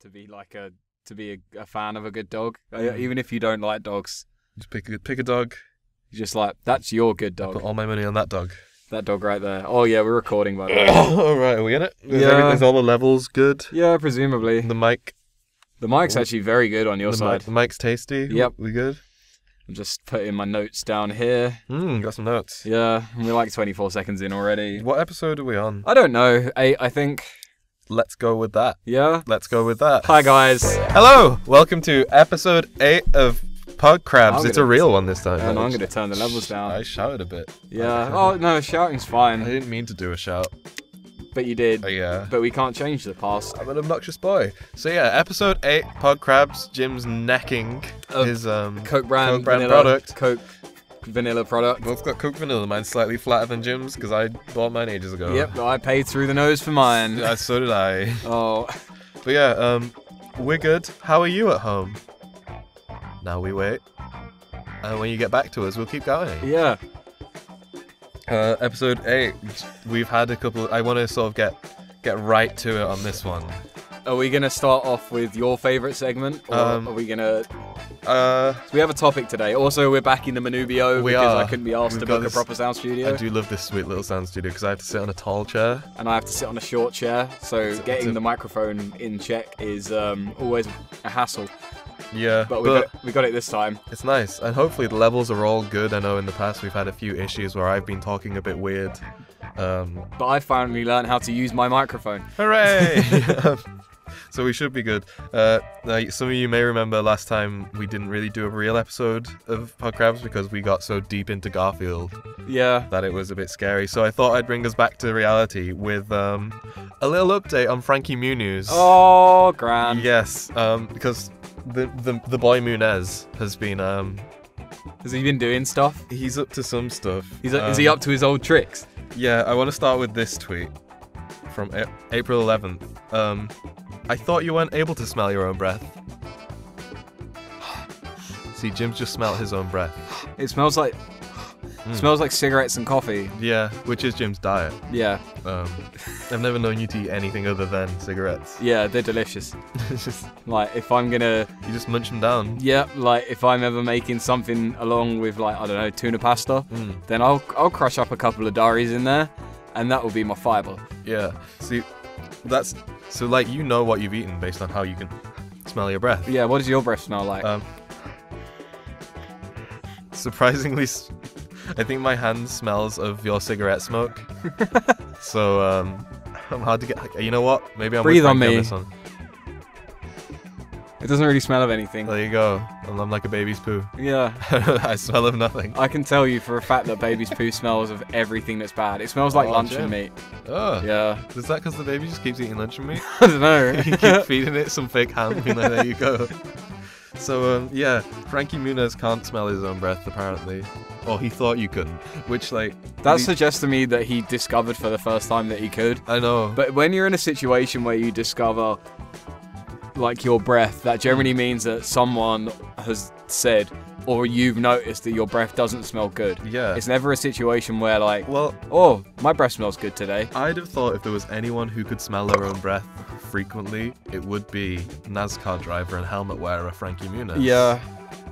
to be like a to be a, a fan of a good dog. Uh, Mm. Even if you don't like dogs, Just pick a good, pick a dog. you're just like that's your good dog. Put all my money on that dog. That dog right there. Oh yeah, we're recording by the way. all right, are we in it? Is, Yeah. is all the levels good? yeah, presumably. The mic, The mic's actually very good on your the, side. mic the mic's tasty. Yep. we good? I'm just putting my notes down here. Hmm, got some notes. Yeah, we're like 24 seconds in already. What episode are we on? I don't know. Eight, I think. Let's go with that. Yeah. Let's go with that. Hi guys. Hello, welcome to episode eight of Podcrabs. I'm it's a real one this time. And I'm gonna turn the levels down. I shouted a bit. Yeah. Oh no, shouting's fine. I didn't mean to do a shout. But you did. Oh, yeah. But we can't change the past. I'm an obnoxious boy. So yeah, episode eight, Podcrabs. Jim's necking Of his um Coke brand, Coke brand vanilla, product. Coke vanilla product. Both got Coke vanilla. Mine's slightly flatter than Jim's because I bought mine ages ago. Yep, I paid through the nose for mine. Yeah, so did I. Oh, But yeah, um, we're good. How are you at home? Now we wait. And when you get back to us, we'll keep going. yeah. Uh, episode eight. We've had a couple. I want to sort of get get right to it on this one. Are we gonna start off with your favourite segment, or Um, are we gonna? Uh, We have a topic today. Also, we're back in the Manubio We because I couldn't be asked We've to book this- a proper sound studio, I do love this sweet little sound studio because I have to sit on a tall chair. and I have to sit on a short chair. So getting a- the microphone in check is um, always a hassle. Yeah, But we got, we got it this time. it's nice, and hopefully the levels are all good. I know in the past we've had a few issues where I've been talking a bit weird. Um, But I finally learned how to use my microphone. Hooray! so we should be good. Uh, now, some of you may remember last time we didn't really do a real episode of Podcrabs because we got so deep into Garfield Yeah. that it was a bit scary. So I thought I'd bring us back to reality with um, a little update on Frankie Muniz. Oh, grand. Yes, um, because the, the the boy Muniz has been um, Has he been doing stuff? he's up to some stuff. He's, is he Um, up to his old tricks? Yeah, I want to start with this tweet from A- April 11th. Um, I thought you weren't able to smell your own breath. See, Jim's just smelled his own breath. It smells like Mm. smells like cigarettes and coffee. Yeah, which is Jim's diet. Yeah, Um, I've never known you to eat anything other than cigarettes. yeah, they're delicious. It's just, Like if I'm gonna, you just munch them down. yeah, like if I'm ever making something along with like I don't know tuna pasta, Mm, then I'll I'll crush up a couple of diaries in there, and that will be my fibre. yeah. See, that's so like you know what you've eaten based on how you can smell your breath. Yeah, what does your breath smell like? Um, surprisingly, I think my hand smells of your cigarette smoke. so um, I'm hard to get. You know what? Maybe I'm with Breathe on me. this one. It doesn't really smell of anything. There you go. I'm, I'm like a baby's poo. Yeah. I smell of nothing. I can tell you for a fact that baby's poo smells of everything that's bad. It smells like Oh, lunch Jim. meat. Oh, Yeah. is that because the baby just keeps eating lunch meat? I don't know. you keep feeding it some fake ham, like, there you go. So um, yeah, Frankie Muniz can't smell his own breath apparently, or he thought you couldn't. Which like that the- suggests to me that he discovered for the first time that he could. I know. But when you're in a situation where you discover like your breath, that generally mm. means that someone has said or you've noticed that your breath doesn't smell good. yeah. It's never a situation where like, well, oh, my breath smells good today. I'd have thought if there was anyone who could smell their own breath frequently, it would be NASCAR driver and helmet wearer Frankie Muniz. Yeah,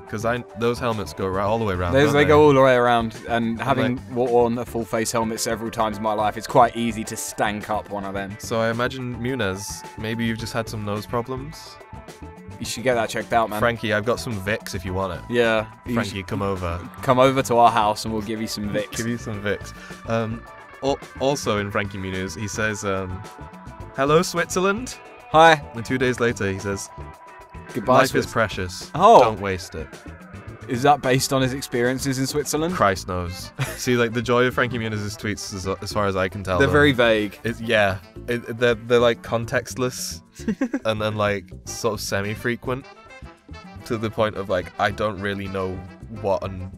Because I those helmets go right all the way around. Don't they they go all the way around, and having worn a full face helmet several times in my life, it's quite easy to stank up one of them. So I imagine Muniz, maybe you've just had some nose problems. You should get that checked out, man. Frankie, I've got some Vicks if you want it. yeah, Frankie, come over. come over to our house and we'll give you some Vicks. Give you some Vicks. Um, also in Frankie Muniz, he says, um, "Hello Switzerland." Hi, And two days later, he says, goodbye. "Life is precious. Oh. Don't waste it. Is that based on his experiences in Switzerland? Christ knows. See, like the joy of Frankie Muniz's tweets, as, as far as I can tell, They're very vague. Yeah, it, they're they're like contextless, and then like sort of semi-frequent, to the point of like I don't really know what and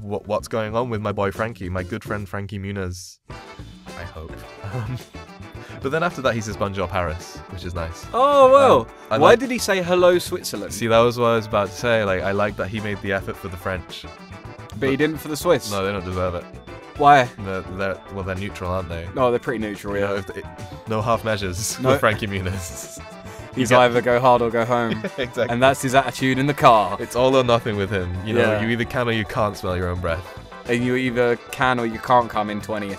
what what's going on with my boy Frankie, my good friend Frankie Muniz. I hope. Um, but then after that, he says Bonjour Paris, which is nice. Oh well. Um, Why like- did he say hello Switzerland? See, that was what I was about to say. Like, I like that he made the effort for the French. but he didn't for the Swiss. No, they don't deserve it. Why? They're, they're well, they're neutral, aren't they? No, they're pretty neutral. You know, Yeah. no half measures No. with Frankie Muniz. He's get- either go hard or go home, exactly. and that's his attitude in the car. it's all or nothing with him. You know, Yeah. you either can or you can't smell your own breath. And you either can or you can't come in 20th.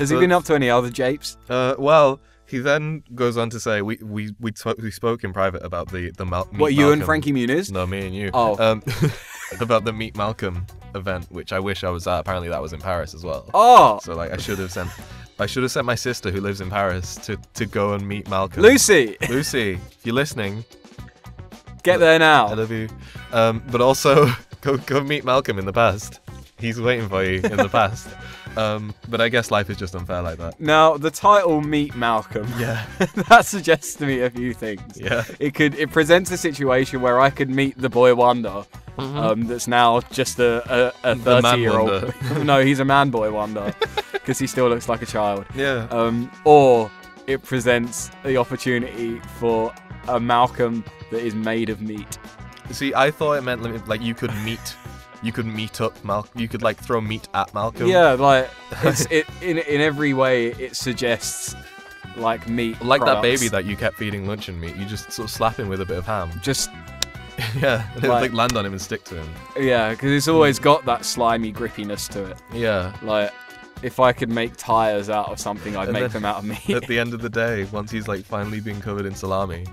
Has he been up to any other japes? Uh, well, he then goes on to say, we we we, sp- we spoke in private about the the Mal- What, you and Frankie Muniz? No, me and you. Oh. Um, about the Meet Malcolm event, which I wish I was at. Apparently, that was in Paris as well. Oh, So like, I should have sent, I should have sent my sister who lives in Paris to to go and meet Malcolm. Lucy, Lucy, if you're listening, get there now. I love you. Um, but also go go meet Malcolm in the past. He's waiting for you in the past. Um, but I guess life is just unfair like that. Now, the title Meet Malcolm, Yeah. that suggests to me a few things. Yeah. It could it presents a situation where I could meet the boy wonder, um, that's now just a a, a Mm-hmm. Man thirty year old. wonder. no, he's a man boy wonder because he still looks like a child. Yeah. Um, or it presents the opportunity for a Malcolm that is made of meat. See, I thought it meant like- like you could meet, you could meet up Malcolm. You could like throw meat at Malcolm. Yeah, like it's it in in every way it suggests like meat. Like that baby that you kept feeding lunch and meat. You just sort of slap him with a bit of ham. just yeah. And it would Like- like land on him and stick to him. yeah, because it's always got that slimy grippiness to it. Yeah. Like if I could make tires out of something, I'd And make then them out of meat. At the end of the day, once he's like finally been covered in salami,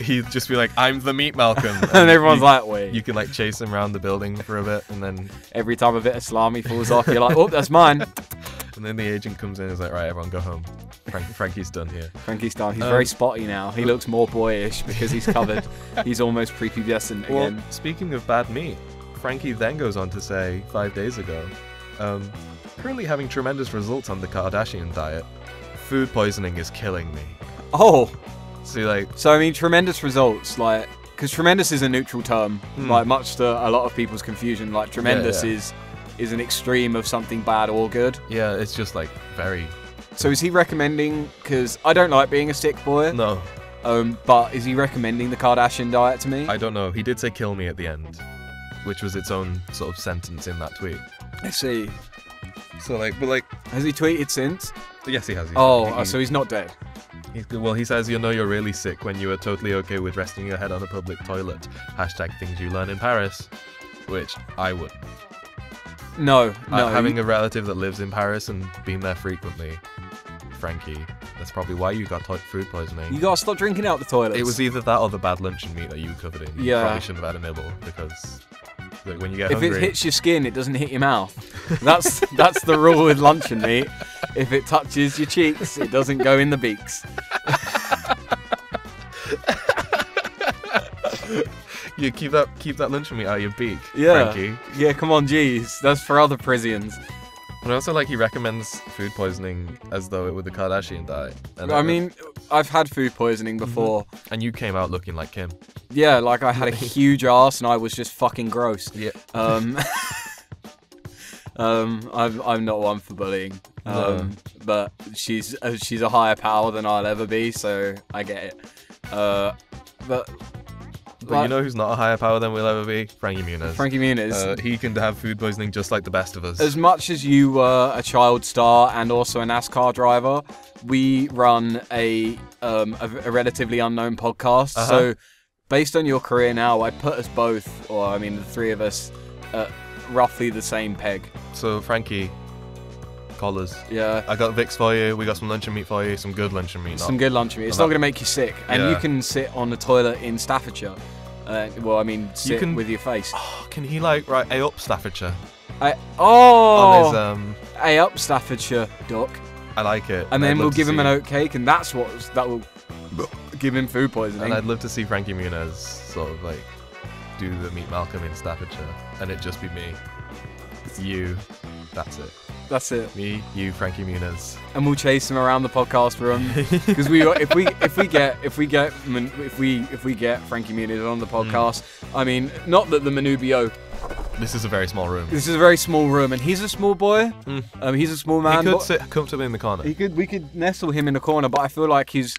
he'd just be like, "I'm the meat Malcolm," and everyone's you, like, wait. you can like chase him around the building for a bit, and then Every time a bit of salami falls off, you're like, oh, that's mine. and then the agent comes in and is like, "Right, everyone, go home. Frank, Frankie's done here." Frankie's done. He's Um, very spotty now. He looks more boyish because he's covered. he's almost prepubescent Well, again. speaking of bad meat, Frankie then goes on to say five days ago, um, currently having tremendous results on the Kardashian diet. Food poisoning is killing me. Oh, See, like, so I mean, tremendous results. Like, because tremendous is a neutral term. Hmm. Like, much to a lot of people's confusion. Like, tremendous yeah. is is an extreme of something bad or good. yeah, it's just like very So is he recommending? Because I don't like being a sick boy. no. Um, but is he recommending the Kardashian diet to me? I don't know. He did say "kill me" at the end, which was its own sort of sentence in that tweet. I see. So like, but like, Has he tweeted since? yes, he has. He, Oh, he- uh, so he's not dead. He's, well, he says, you know you're really sick when you are totally okay with resting your head on a public toilet. Hashtag things you learn in Paris. Which I would. No, no. Uh, having a relative that lives in Paris and been there frequently, Frankie, that's probably why you got to- food poisoning. you gotta stop drinking out the toilet. it was either that or the bad luncheon meat that you covered in. You Yeah. probably shouldn't have had a nibble because like, when you get if hungry, it hits your skin, it doesn't hit your mouth. That's that's the rule with luncheon meat. If it touches your cheeks, it doesn't go in the beaks. you keep that keep that lunch meat out of your beak, Yeah. Frankie. Yeah, come on, geez. That's for other Parisians. But also, like, he recommends food poisoning as though it were the Kardashian diet. And I mean, I've had food poisoning before. and you came out looking like Kim. Yeah, like I had a huge ass and I was just fucking gross. Yeah. Um, um, I'm I'm not one for bullying. Um, but she's uh, she's a higher power than I'll ever be, so I get it. Uh, but But you know who's not a higher power than we'll ever be? Frankie Muniz. Frankie Muniz. Uh, he can have food poisoning just like the best of us. As much as you were a child star and also a NASCAR driver, we run a um, a, a relatively unknown podcast. Uh-huh. So, based on your career now, I'd put us both, or I mean, the three of us, at roughly the same peg. So, Frankie, call us. Yeah. I got Vicks for you. We got some luncheon meat for you. Some good luncheon meat. Some not- good lunch meat. It's Well, not going to make you sick, and you can sit on the toilet in Staffordshire. Uh, well, I mean, sit can- with your face. Oh, can he like write A up Staffordshire I, oh, his um? hey up Staffordshire, duck. I like it. And then we'll give him an oat cake, and that's what that will give him food poisoning. And I'd love to see Frankie Muniz sort of like do the Meet Malcolm in Staffordshire, and it just be me. It's you. That's it. That's it. Me, you, Frankie Muniz. And we'll chase him around the podcast room because we if we if we get if we get if we if we get Frankie Muniz on the Mm. podcast. I mean, not that the Manubio. This is a very small room. This is a very small room, and he's a small boy. Mm. Um, he's a small man. He could sit comfortably in the corner. He could we could nestle him in the corner, but I feel like his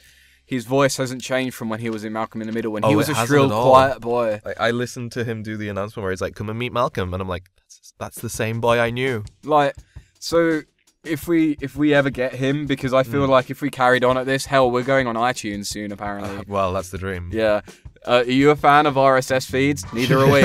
his voice hasn't changed from when he was in Malcolm in the Middle when he Oh, was a shrill, quiet boy. Like, I listened to him do the announcement where he's like, "Come and meet Malcolm," and I'm like, "That's, that's the same boy I knew." Like, so if we if we ever get him, because I feel Mm. like if we carried on at this, hell, we're going on iTunes soon. Apparently. well, that's the dream. Yeah. Uh, are you a fan of RSS feeds? Neither are we.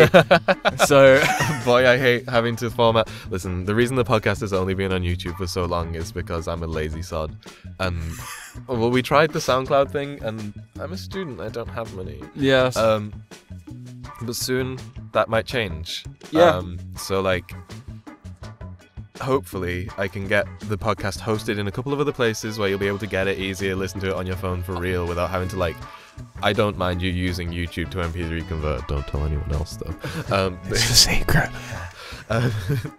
so Boy, I hate having to format. Listen, the reason the podcast has only been on YouTube for so long is because I'm a lazy sod. And, well, we tried the SoundCloud thing, and I'm a student. I don't have money. yes. Um, but soon that might change. Yeah. Um, so, like, hopefully, I can get the podcast hosted in a couple of other places where you'll be able to get it easier, listen to it on your phone for real without having to, like, I don't mind you using YouTube to MP3 convert. Don't tell anyone else, though. Um, it's a secret. uh,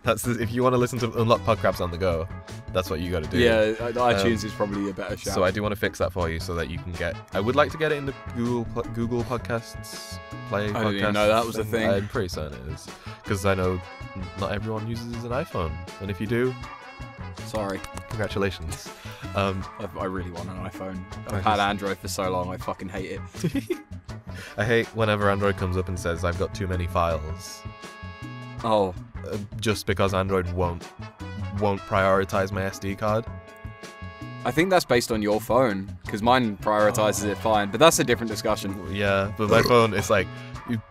that's the, if you want to listen to Unlock Podcraps on the go, that's what you got to do. Yeah, i- iTunes is probably a better shout. So I do want to fix that for you so that you can get. I would like to get it in the Google Google Podcasts Play. I didn't know that was a thing. I'm pretty certain it is because I know not everyone uses an iPhone, and if you do, Sorry, congratulations. Um, I, I really want an iPhone. I've had Android for so long, I fucking hate it. I hate whenever Android comes up and says I've got too many files, Oh, uh, just because Android won't won't prioritize my SD card. I think that's based on your phone because mine prioritizes it fine, but that's a different discussion. Yeah, but my phone, it's like,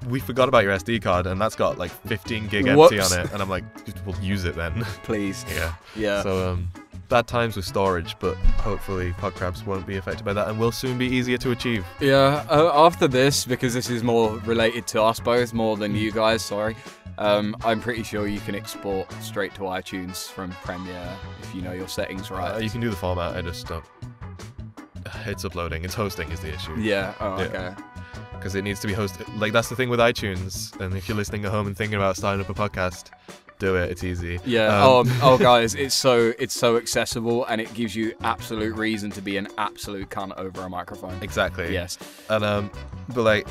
we forgot about your SD card, and that's got like 15 gig empty Whoops. on it, and I'm like, we'll use it then. Please. yeah. Yeah. So, um, bad times with storage, but hopefully Podcrabs won't be affected by that, and will soon be easier to achieve. Yeah, uh, after this, because this is more related to us both more than you guys, sorry, um, I'm pretty sure you can export straight to iTunes from Premiere if you know your settings right. Uh, you can do the format, I just don't. It's uploading, it's hosting is the issue. yeah, oh, Yeah. okay. Because it needs to be hosted. Like, that's the thing with iTunes, and if you're listening at home and thinking about starting up a podcast, do it, it's easy. Yeah. Um, oh, oh, guys, it's so it's so accessible, and it gives you absolute reason to be an absolute cunt over a microphone. Exactly. Yes. And um, but like,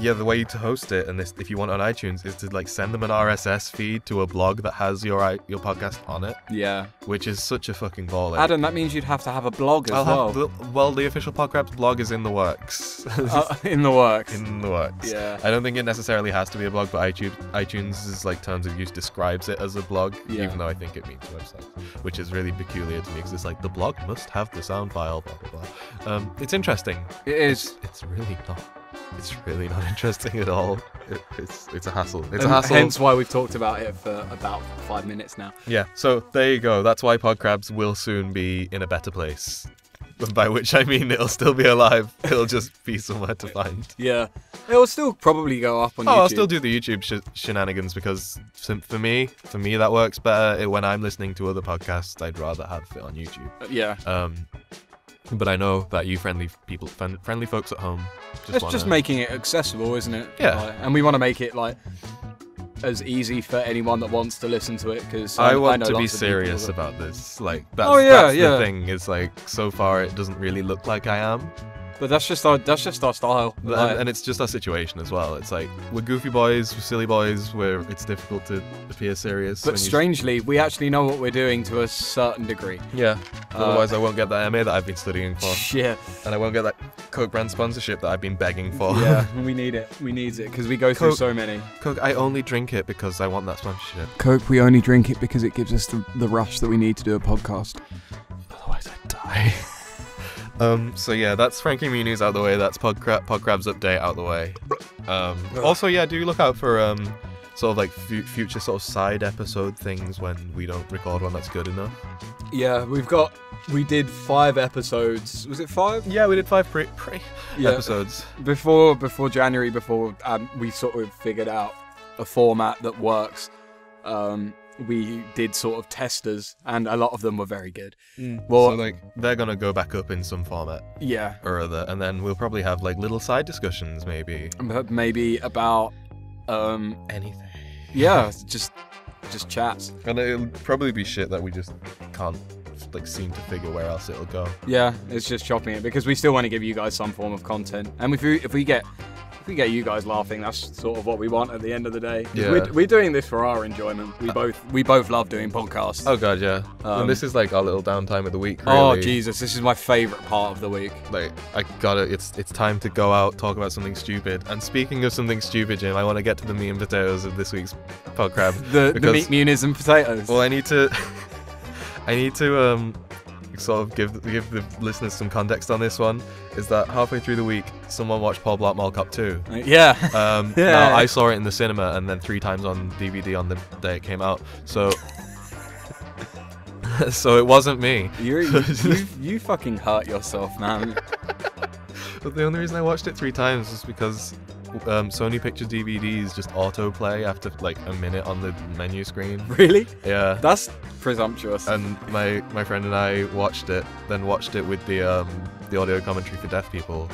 yeah, the way to host it, and this, if you want on iTunes, is to like send them an RSS feed to a blog that has your your podcast on it, Yeah. which is such a fucking ball. Adam, that means you'd have to have a blog as I'll well. the, well, the official podcast blog is in the works. Uh, in the works. in the works. yeah. I don't think it necessarily has to be a blog, but iTunes iTunes' is like terms of use describes it as a blog, Yeah. even though I think it means website, which is really peculiar to me because it's like the blog must have the sound file, blah blah blah. Um, it's interesting. It is. It's really not. It's really not interesting at all. It, it's it's a hassle. It's a hassle. Hence why we've talked about it for about five minutes now. Yeah. So there you go. That's why Podcrabs will soon be in a better place. By which I mean it'll still be alive. It'll just be somewhere to find. Yeah. It will still probably go up on Oh, YouTube. I'll still do the YouTube sh- shenanigans because for me, for me that works better. It- When I'm listening to other podcasts, I'd rather have it on YouTube. Yeah. Um, but I know that you friendly people, friendly folks at home, just it's wanna, just making it accessible, isn't it? Yeah. Like, and we want to make it like as easy for anyone that wants to listen to it because I want know to be lots of people serious that- about this. Like oh, that's, Oh, yeah, that's yeah. the thing. Is like so far it doesn't really look like I am, But that's just our that's just our style. and, Like, and it's just our situation as well. It's like we're goofy boys, we're silly boys, where it's difficult to appear serious. but when you- strangely, we actually know what we're doing to a certain degree. yeah. Uh, Otherwise, I won't get that MA that I've been studying for, Yeah. and I won't get that Coke brand sponsorship that I've been begging for. Yeah. we need it. We need it because we go through so many. Coke, I only drink it because I want that sponsorship. Coke, we only drink it because it gives us the, the rush that we need to do a podcast. Otherwise, I'd die. um. So yeah, that's Frankie Muniz out the way. That's Podcra- Podcrab's update out the way. Um. Also, yeah, do you look out for um, sort of like fu- future sort of side episode things when we don't record one that's good enough. Yeah, we've got. We did five episodes. Was it five? Yeah, we did five pre, pre episodes. before before January, before um, we sort of figured out a format that works. Um, we did sort of testers, and a lot of them were very good. Well- so like they're gonna go back up in some format Yeah, or other, and then we'll probably have like little side discussions, maybe but maybe about um, anything. yeah, just just chats. And it'll probably be shit that we just can't like seem to figure where else it'll go. Yeah, it's just chopping it because we still want to give you guys some form of content, and if we if we get if we get you guys laughing, that's sort of what we want at the end of the day. Yeah. We're, we're doing this for our enjoyment. We both we both love doing podcasts. Oh god, yeah. Um, and this is like our little downtime of the week. Really. Oh Jesus, this is my favorite part of the week. Like I gotta, it's it's time to go out, talk about something stupid. And speaking of something stupid, Jim, I want to get to the meat and potatoes of this week's pod crab. The the meat and potatoes. Well, I need to, I need to um sort of give give the listeners some context on this one. Is that halfway through the week, someone watched Paul Blart Mall Cop 2. Yeah. Um, Yeah. Now I saw it in the cinema and then three times on DVD on the day it came out. So, so it wasn't me. You're, you, you, you fucking hurt yourself, man. But the only reason I watched it three times was because um, Sony Pictures DVDs just autoplay after like a minute on the menu screen. Really? Yeah. That's presumptuous. And my my friend and I watched it, then watched it with the um, the audio commentary for deaf people,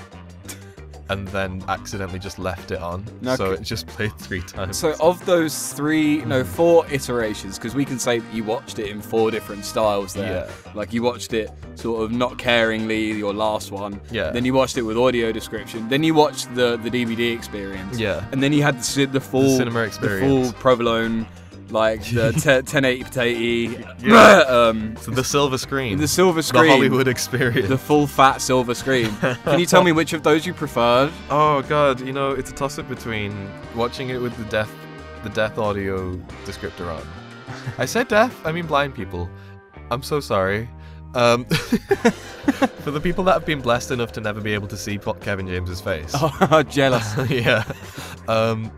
and then accidentally just left it on. No, so it just played three times. So of those three, no, four iterations, because we can say that you watched it in four different styles there. Like you watched it sort of not caringly, your last one. Yeah. Then you watched it with audio description. Then you watched the the DVD experience. Yeah. And then you had the, the full cinema experience, the full provolone, like the te- 1080 potato, Yeah. um, So the silver screen, the silver screen. the Hollywood experience. the full fat silver screen. Can you tell me which of those you preferred? Oh god, you know it's a toss up between watching it with the deaf, the deaf audio descriptor on. I said deaf, I mean blind people. I'm so sorry. Um, for the people that have been blessed enough to never be able to see Kevin James's face. Oh, jealous. yeah. Um,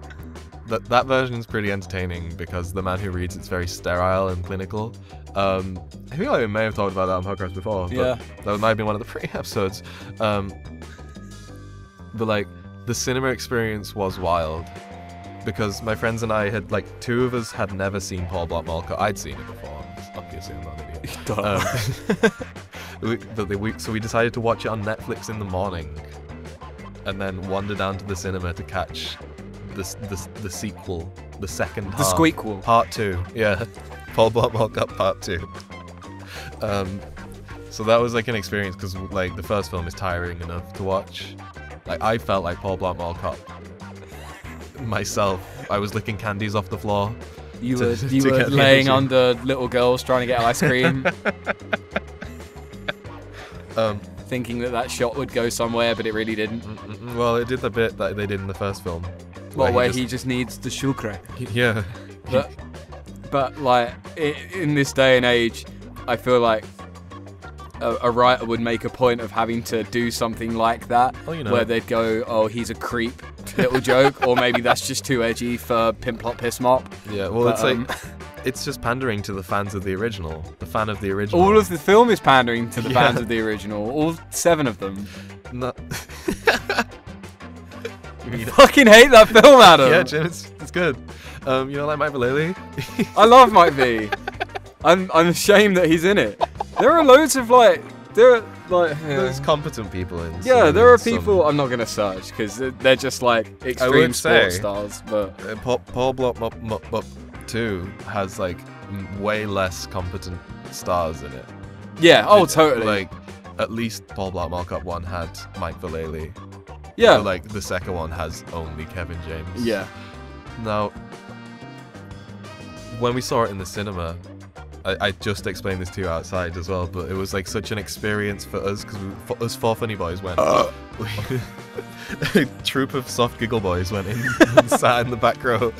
that that version is pretty entertaining because the man who reads it's very sterile and clinical. Um, I think I may have talked about that on podcast before. But Yeah. That might have been one of the pre episodes. Um, but like the cinema experience was wild because my friends and I had like two of us had never seen Paul Blart Mall. I'd seen it before. Obviously, I'm not an idiot. Um, we, but the, so we decided to watch it on Netflix in the morning, and then wander down to the cinema to catch the the, the sequel, the second the half, squeakquel. part two. Yeah, Paul Blart Mall Cop Part Two. Um, so that was like an experience because like the first film is tiring enough to watch. Like I felt like Paul Blart Mall Cop myself. I was licking candies off the floor. You to- were you were the laying energy. under little girls trying to get ice cream, Um, thinking that that shot would go somewhere, but it really didn't. well, it did the bit that they did in the first film. Well, where just- he just needs the sucre. Yeah. But but like in this day and age, I feel like a, a writer would make a point of having to do something like that, Oh, you know. where they'd go, "Oh, he's a creep," little joke, or maybe that's just too edgy for Pimp Plot Piss Mop. Yeah, well, But, it's like um, it's just pandering to the fans of the original, the fan of the original. all of the film is pandering to the Yeah. fans of the original, all seven of them. No- Fucking hate that film, Adam. yeah, Jim, it's, it's good. Um, you know, like Mike Vallely. I love Mike V. I'm I'm ashamed that he's in it. There are loads of like there are like There's competent people in. yeah some- there are some- people I'm not gonna search because they're just like extreme sports say- stars. But Uh, Paul, Paul Blop Mop Mop Mop Two has like m- way less competent stars in it. yeah, oh It- totally. Like at least Paul Blart Mall Cop One had Mike Vallely. Yeah, like the second one has only Kevin James. yeah. Now, when we saw it in the cinema, I, I just explained this to you outside as well, but it was like such an experience for us because for us four funny boys went. a troop of soft giggle boys went in and sat in the back row.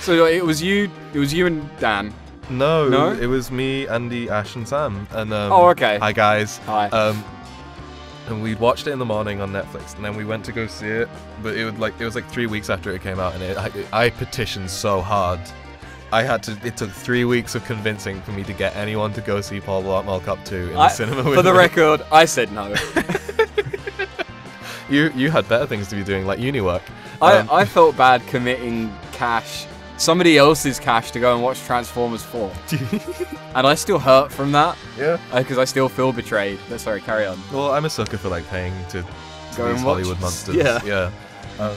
So it was you, it was you and Dan. No, No? it was me, Andy, Ash, and Sam. And um, Oh, okay. Hi guys. Hi. Um, and we'd watched it in the morning on Netflix, and then we went to go see it. But it was like it was like three weeks after it came out, and it, I, I petitioned so hard. I had to. It took three weeks of convincing for me to get anyone to go see Paul Blart Mall Cop 2 in the I- cinema. For the me. record, I said no. you you had better things to be doing, like uni work. I, Um, I felt bad committing cash, somebody else's cash, to go and watch Transformers 4, and I still hurt from that yeah. because I still feel betrayed. No, sorry, carry on. Well, I'm a sucker for like paying to, to Go these Hollywood monsters. yeah. Yeah. Um,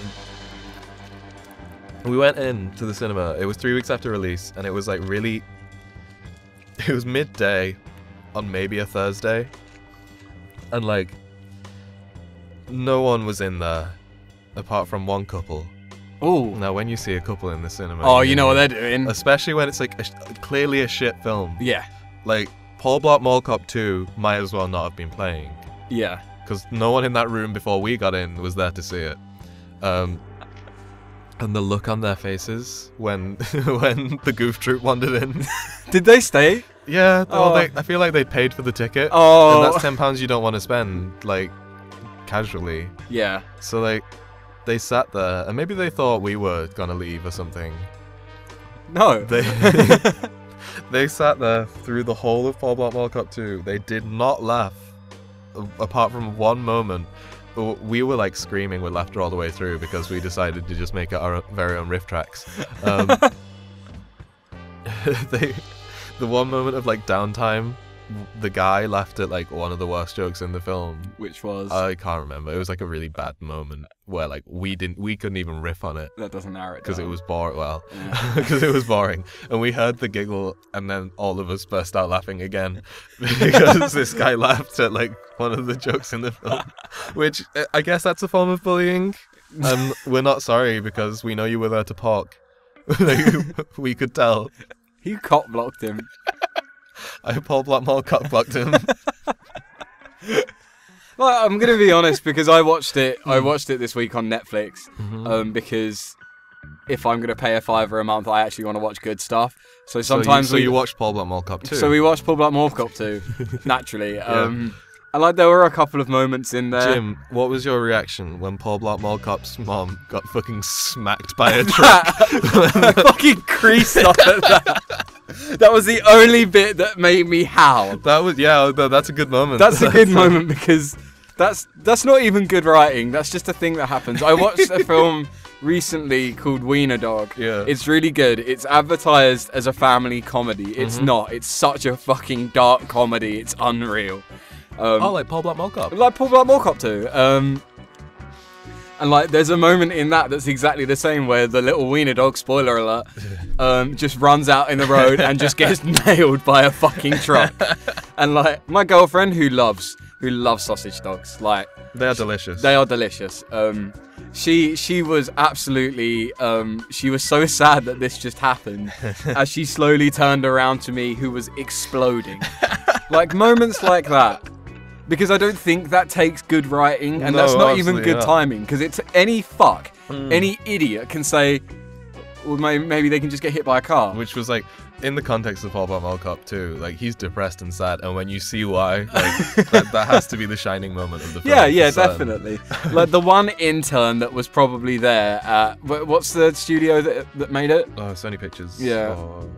we went in to the cinema. It was three weeks after release, and it was like really. It was midday, on maybe a Thursday, and like. No one was in there, apart from one couple. Oh, Now, when you see a couple in the cinema, oh, you know what they're doing? Especially when it's like a sh- clearly a shit film. Yeah, Like Paul Blart Mall Cop 2 might as well not have been playing yeah. because no one in that room before we got in was there to see it. Um, and the look on their faces when when the goof troop wandered in. Did they stay? Yeah, well, Oh. they, I feel like they paid for the ticket, Oh, and that's ten pounds you don't want to spend like casually. yeah. So like, they sat there, and maybe they thought we were gonna leave or something. No. They they sat there through the whole of Paul Blart Mall Cop 2. They did not laugh, apart from one moment. We were like screaming with laughter all the way through because we decided to just make our very own riff tracks. Um, they, the one moment of like downtime, the guy laughed at like one of the worst jokes in the film. Which was I can't remember. It was like a really bad moment where like we didn't, we couldn't even riff on it that doesn't narrow it because it was boring. Well, Yeah. because it was boring, and we heard the giggle, and then all of us burst out laughing again because this guy laughed at like one of the jokes in the film, which I guess that's a form of bullying, and we're not sorry because we know you were there to park. like, we could tell. He cop blocked him. I Paul Blackmore cut blocked him. Well, I'm gonna be honest because I watched it. I watched it this week on Netflix. Um, because if I'm gonna pay a fiver a month, I actually want to watch good stuff. So sometimes so you, so we you watched Paul Blackmore Cop too. so we watched Paul Black Morph Cop 2, naturally. Um, and like there were a couple of moments in there. Jim, what was your reaction when Paul Blackmore Cop's mom got fucking smacked by a truck? Fucking creased up at that. That was the only bit that made me howl. that was yeah, that's a good moment. That's a good moment because that's that's not even good writing. That's just a thing that happens. I watched a film recently called Wiener Dog. Yeah. It's really good. It's advertised as a family comedy. It's Mm-hmm. not. It's such a fucking dark comedy. It's unreal. Um, Oh, like Paul Blackmore Cop. like Paul Blart Mall Cop 2. Um, and like, there's a moment in that that's exactly the same where the little wiener dog, spoiler alert, um, just runs out in the road and just gets nailed by a fucking truck. And like, my girlfriend who loves, who loves sausage dogs, like, They are delicious. they are delicious. Um, she she was absolutely um, she was so sad that this just happened as she slowly turned around to me who was exploding like moments like that because I don't think that takes good writing and No, that's not even good not. timing because it's any fuck Mm. any idiot can say well maybe they can just get hit by a car Which was like in the context of Paul Blackmore Cop too. Like he's depressed and sad, and when you see why, like that, that has to be the shining moment of the film. yeah yeah definitely like the one intern that was probably there at what's the studio that, that made it Oh, Sony Pictures. Yeah. or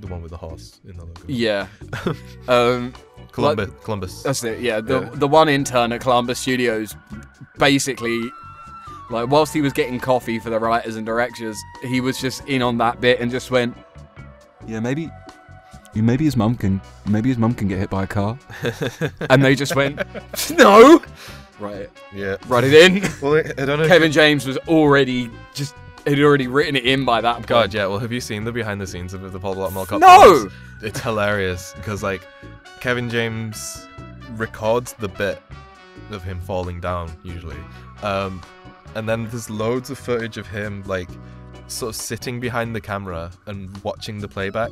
the one with the horse in the logo. Yeah. um, Columbus. Columbus. that's it. Yeah. The Yeah. the one intern at Columbus Studios, basically, like whilst he was getting coffee for the writers and directors, he was just in on that bit and just went, "Yeah, maybe." Maybe his mum can. Maybe his mum can get hit by a car, and they just went, "No." Right, yeah. write it in. Well, I, I don't know. Kevin James was already just had already written it in by that point. God, yeah. Well, have you seen the behind the scenes of the Paul Blackmore Cop? No! films? It's hilarious because like Kevin James records the bit of him falling down usually, um, and then there's loads of footage of him like sort of sitting behind the camera and watching the playback,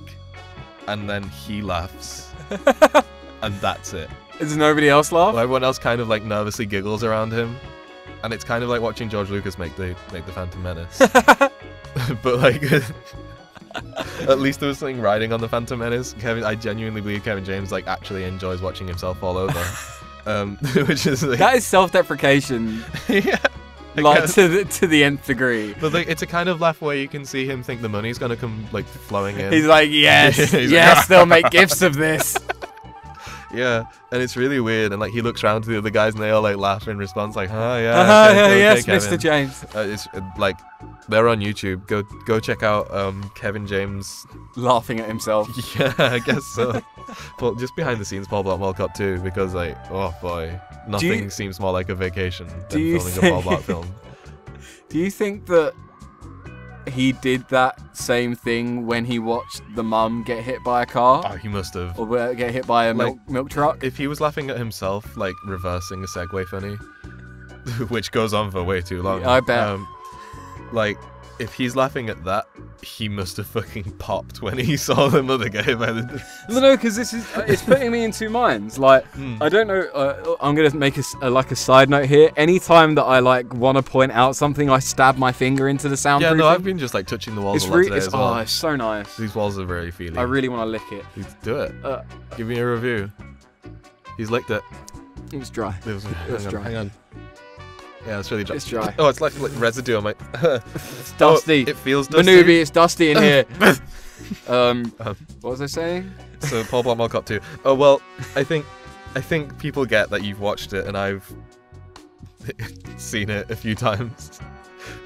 and then he laughs, and that's it. Does nobody else laugh? Well, everyone else kind of like nervously giggles around him, and it's kind of like watching George Lucas make the make the Phantom Menace. but like, at least there was something riding on the Phantom Menace. Kevin, I genuinely believe Kevin James like actually enjoys watching himself fall over, um, which is like, that is self-deprecation, yeah. I like guess. to the to the nth degree. But like, it's a kind of laugh where you can see him think the money's gonna come like flowing in. He's like, yes, He's like, yes, they'll make gifts of this. Yeah, and it's really weird. And like, he looks around to the other guys, and they all like laugh in response, like, "Oh yeah, Uh-huh, okay, okay, yes, Kevin." Mr. James. Uh, it's uh, like they're on YouTube. Go go check out um, Kevin James. Laughing at himself. Yeah, I guess so. but just behind the scenes, Paul Blart Mall Cop too, because like, oh boy, nothing seems more like a vacation than you filming a Paul think- Blart film. Do you think that he did that same thing when he watched the mum get hit by a car? Oh, he must have. Or uh, get hit by a milk, milk truck? If he was laughing at himself, like reversing a Segway funny, which goes on for way too long. I bet. Um, like, if he's laughing at that, he must have fucking popped when he saw the mother hit by the. No, no, because this is it's putting me in two minds. Like, Hmm. I don't know. Uh, I'm gonna make a, uh, like a side note here. Anytime that I like want to point out something, I stab my finger into the soundproofing. Yeah, no, I've been just like touching the walls It's re- it's, as well. oh, it's so nice. These walls are very feeling. I really want to lick it. Please do it. Uh, Give me a review. He's licked it. it was dry. It was, It's hang dry. on, hang on. Yeah, it's really dry. It's dry. Oh, it's like, like residue on my. It's dusty. Oh, it feels dusty. Manubi, it's dusty in here. um, Um, what was I saying? so Paul Blart Mall Cop 2. Oh well, I think I think people get that you've watched it and I've seen it a few times.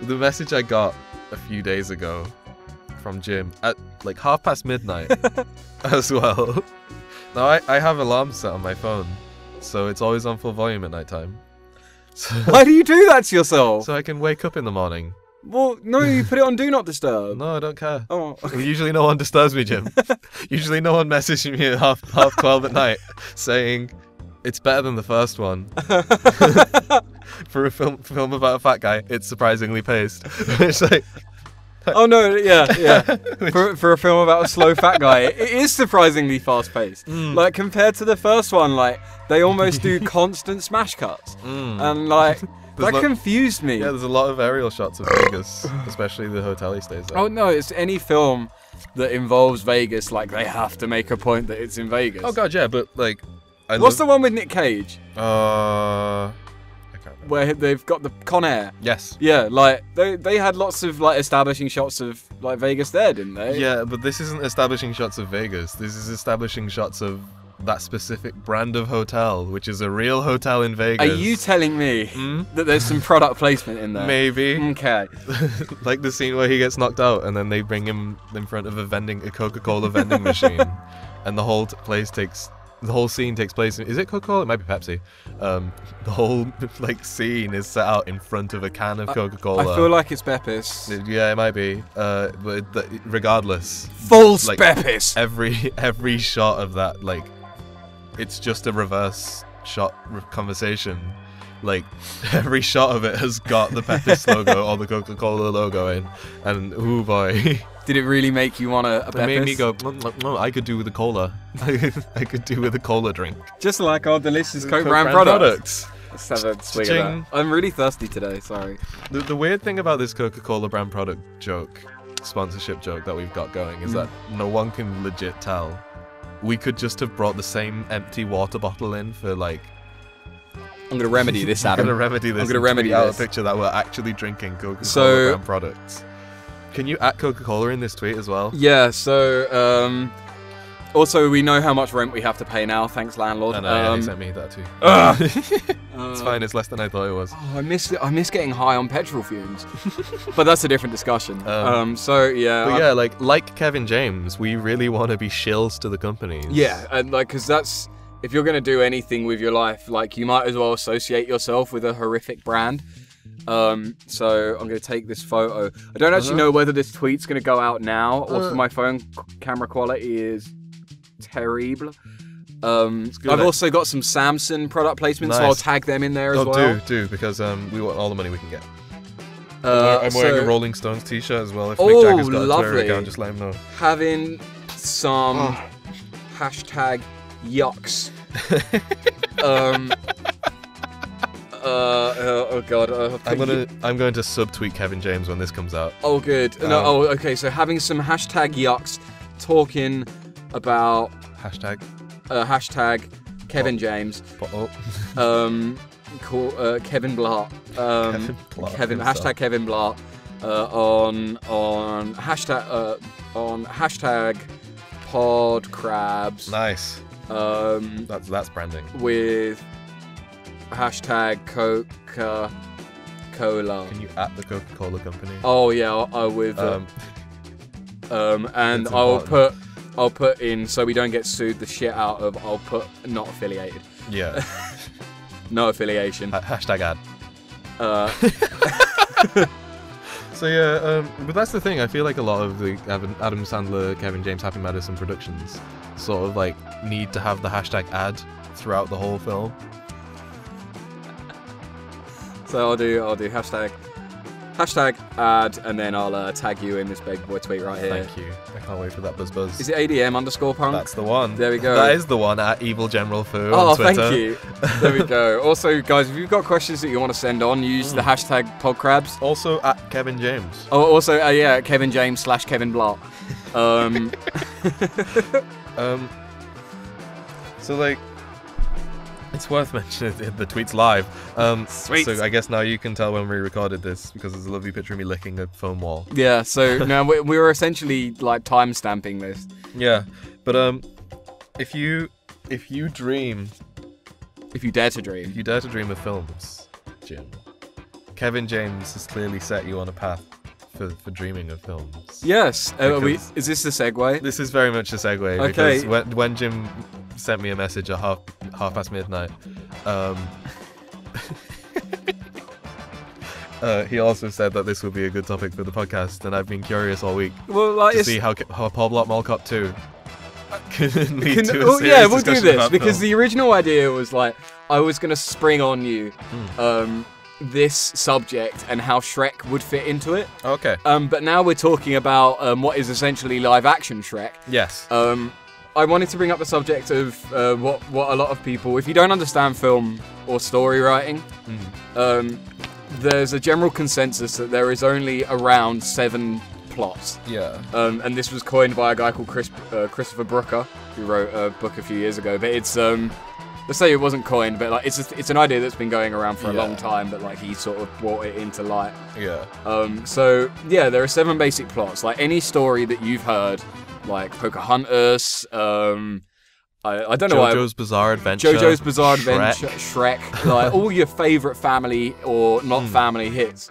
The message I got a few days ago from Jim at like half past midnight as well. Now I, I have alarms set on my phone, so it's always on full volume at night time. So, Why do you do that to yourself? so I can wake up in the morning. well, no, you put it on Do Not Disturb. No, I don't care. Oh, Usually no one disturbs me, Jim. Usually no one messages me at half half twelve at night saying it's better than the first one. For a film film about a fat guy, it's surprisingly paced. it's like oh no, yeah, yeah. For, for a film about a slow fat guy, it is surprisingly fast paced. Mm. Like compared to the first one, like they almost do constant smash cuts, mm. and like There's that confused me. yeah, there's a lot of aerial shots of Vegas, especially the hotel he stays at. Oh no, it's any film that involves Vegas. Like they have to make a point that it's in Vegas. Oh, god, yeah, but like, I What's the one with Nick Cage? Uh, I can't remember. Where they've got the Con Air? Yes. Yeah, like they they had lots of like establishing shots of like Vegas there, didn't they? Yeah, but this isn't establishing shots of Vegas. This is establishing shots of that specific brand of hotel, which is a real hotel in Vegas. Are you telling me Hmm? that there's some product placement in there? Maybe. Okay. like the scene where he gets knocked out and then they bring him in front of a vending a Coca-Cola vending machine and the whole t- place takes the whole scene takes place in, is it Coca-Cola? It might be Pepsi. Um, the whole like scene is set out in front of a can of Coca-Cola. I feel like it's Beppis. yeah, it might be. Uh, but th- regardless, False like- Beppis. every every shot of that like it's just a reverse shot conversation like every shot of it has got the Pepsi logo or the Coca-Cola logo in and ooh boy Did it really make you want a, a it made me go "Mm, mm, mm, I could do with a cola I could do with a cola drink Just like our delicious Coke, Coke brand, brand products. Let's have a swig of that. I'm really thirsty today. Sorry. the, the weird thing about this Coca-Cola brand product joke sponsorship joke that we've got going is Mm. that no one can legit tell we could just have brought the same empty water bottle in for like I'm gonna remedy this, I'm gonna remedy this. I'm gonna remedy tweet out this. a picture that we're actually drinking Coca-Cola So- brand products. Can you at Coca-Cola in this tweet as well? Yeah. So, um, also we know how much rent we have to pay now. Thanks, landlord. I know, yeah, um, he sent me that too. Ugh. it's uh, fine. It's less than I thought it was. Oh, I miss I miss getting high on petrol fumes, but that's a different discussion. Um, Um, so yeah, But I'm- yeah, like like Kevin James, we really want to be shills to the companies. yeah, and like because that's if you're gonna do anything with your life, like you might as well associate yourself with a horrific brand. Um, so I'm gonna take this photo. I don't actually Uh-huh. know whether this tweet's gonna go out now or Uh. if my phone camera quality is terrible. Um, good, I've eh? also got some Samsung product placements, so I'll Nice. tag them in there as Oh, well. do do because um we want all the money we can get. Uh, I'm wearing so- a Rolling Stones t-shirt as well. If Oh, Mick Jagger's got a lovely. account, just let him know. having some Oh. hashtag yucks. um. Uh, uh, oh god. Uh, I'm gonna I'm going to subtweet Kevin James when this comes out. Oh good. no. Um, Oh okay. So having some hashtag yucks, talking about Hashtag. uh, hashtag Kevin James. Oh, Um. Call, uh, Kevin Blart. Um, Kevin Blart Kevin hashtag Kevin Blart. Uh, on on hashtag uh, on hashtag pod crabs. Nice. Um, That's that's branding. with hashtag Coca Cola. Can you at the Coca-Cola company? Oh yeah, I, I with uh, Um, um, and I'll put. I'll put in so we don't get sued the shit out of. I'll put not affiliated, yeah. no affiliation. Ha- hashtag ad. Uh, So yeah, um, but that's the thing. I feel like a lot of the Adam Sandler, Kevin James, Happy Madison productions sort of like need to have the hashtag ad throughout the whole film. so I'll do I'll do hashtag Hashtag ad, and then I'll uh, tag you in this big boy tweet right here. Thank you. I can't wait for that buzz buzz. Is it ADM underscore punk? That's the one. There we go. That is the one at Evil General Fu Oh, on Twitter. thank you. There we go. Also, guys, if you've got questions that you want to send on, use Hmm. the hashtag podcrabs. Also at Kevin James. Oh, also, uh, yeah, Kevin James slash Kevin Blart. Um, Um. So like, it's worth mentioning the tweet's live. Um. Sweet. So I guess now you can tell when we recorded this because there's a lovely picture of me licking a foam wall. yeah, so now we, we were essentially like time stamping this. Yeah. But um, if you if you dream If you dare to dream. if you dare to dream of films, Jim, Kevin James has clearly set you on a path for, for dreaming of films. Yes. Uh, we, is this the segue? This is very much a segue Okay. because when, when Jim sent me a message at half half past midnight, um, uh, he also said that this would be a good topic for the podcast, and I've been curious all week Well, like, to it's, see how how Paul Blart Mall Cop Two can lead Can- to a oh, serious yeah, we'll do discussion this about because film. the original idea was like I was gonna spring on you Hmm. um, this subject and how Shrek would fit into it. okay Um, but now we're talking about um, what is essentially live action Shrek. yes Um, I wanted to bring up the subject of uh, what what a lot of people, if you don't understand film or story writing, Hmm. um, there's a general consensus that there is only around seven plots. yeah Um, and this was coined by a guy called Chris, uh, Christopher Brooker, who wrote a book a few years ago. But it's um, let's say it wasn't coined, but like it's it's an idea that's been going around for a long time. But like he sort of brought it into light. yeah Um, so yeah, there are seven basic plots. Like any story that you've heard, like Pocahontas. Um, I, I don't know why. JoJo's Bizarre Adventure JoJo's Bizarre Shrek. Adventure, Shrek, like all your favorite family or not Hmm. family hits.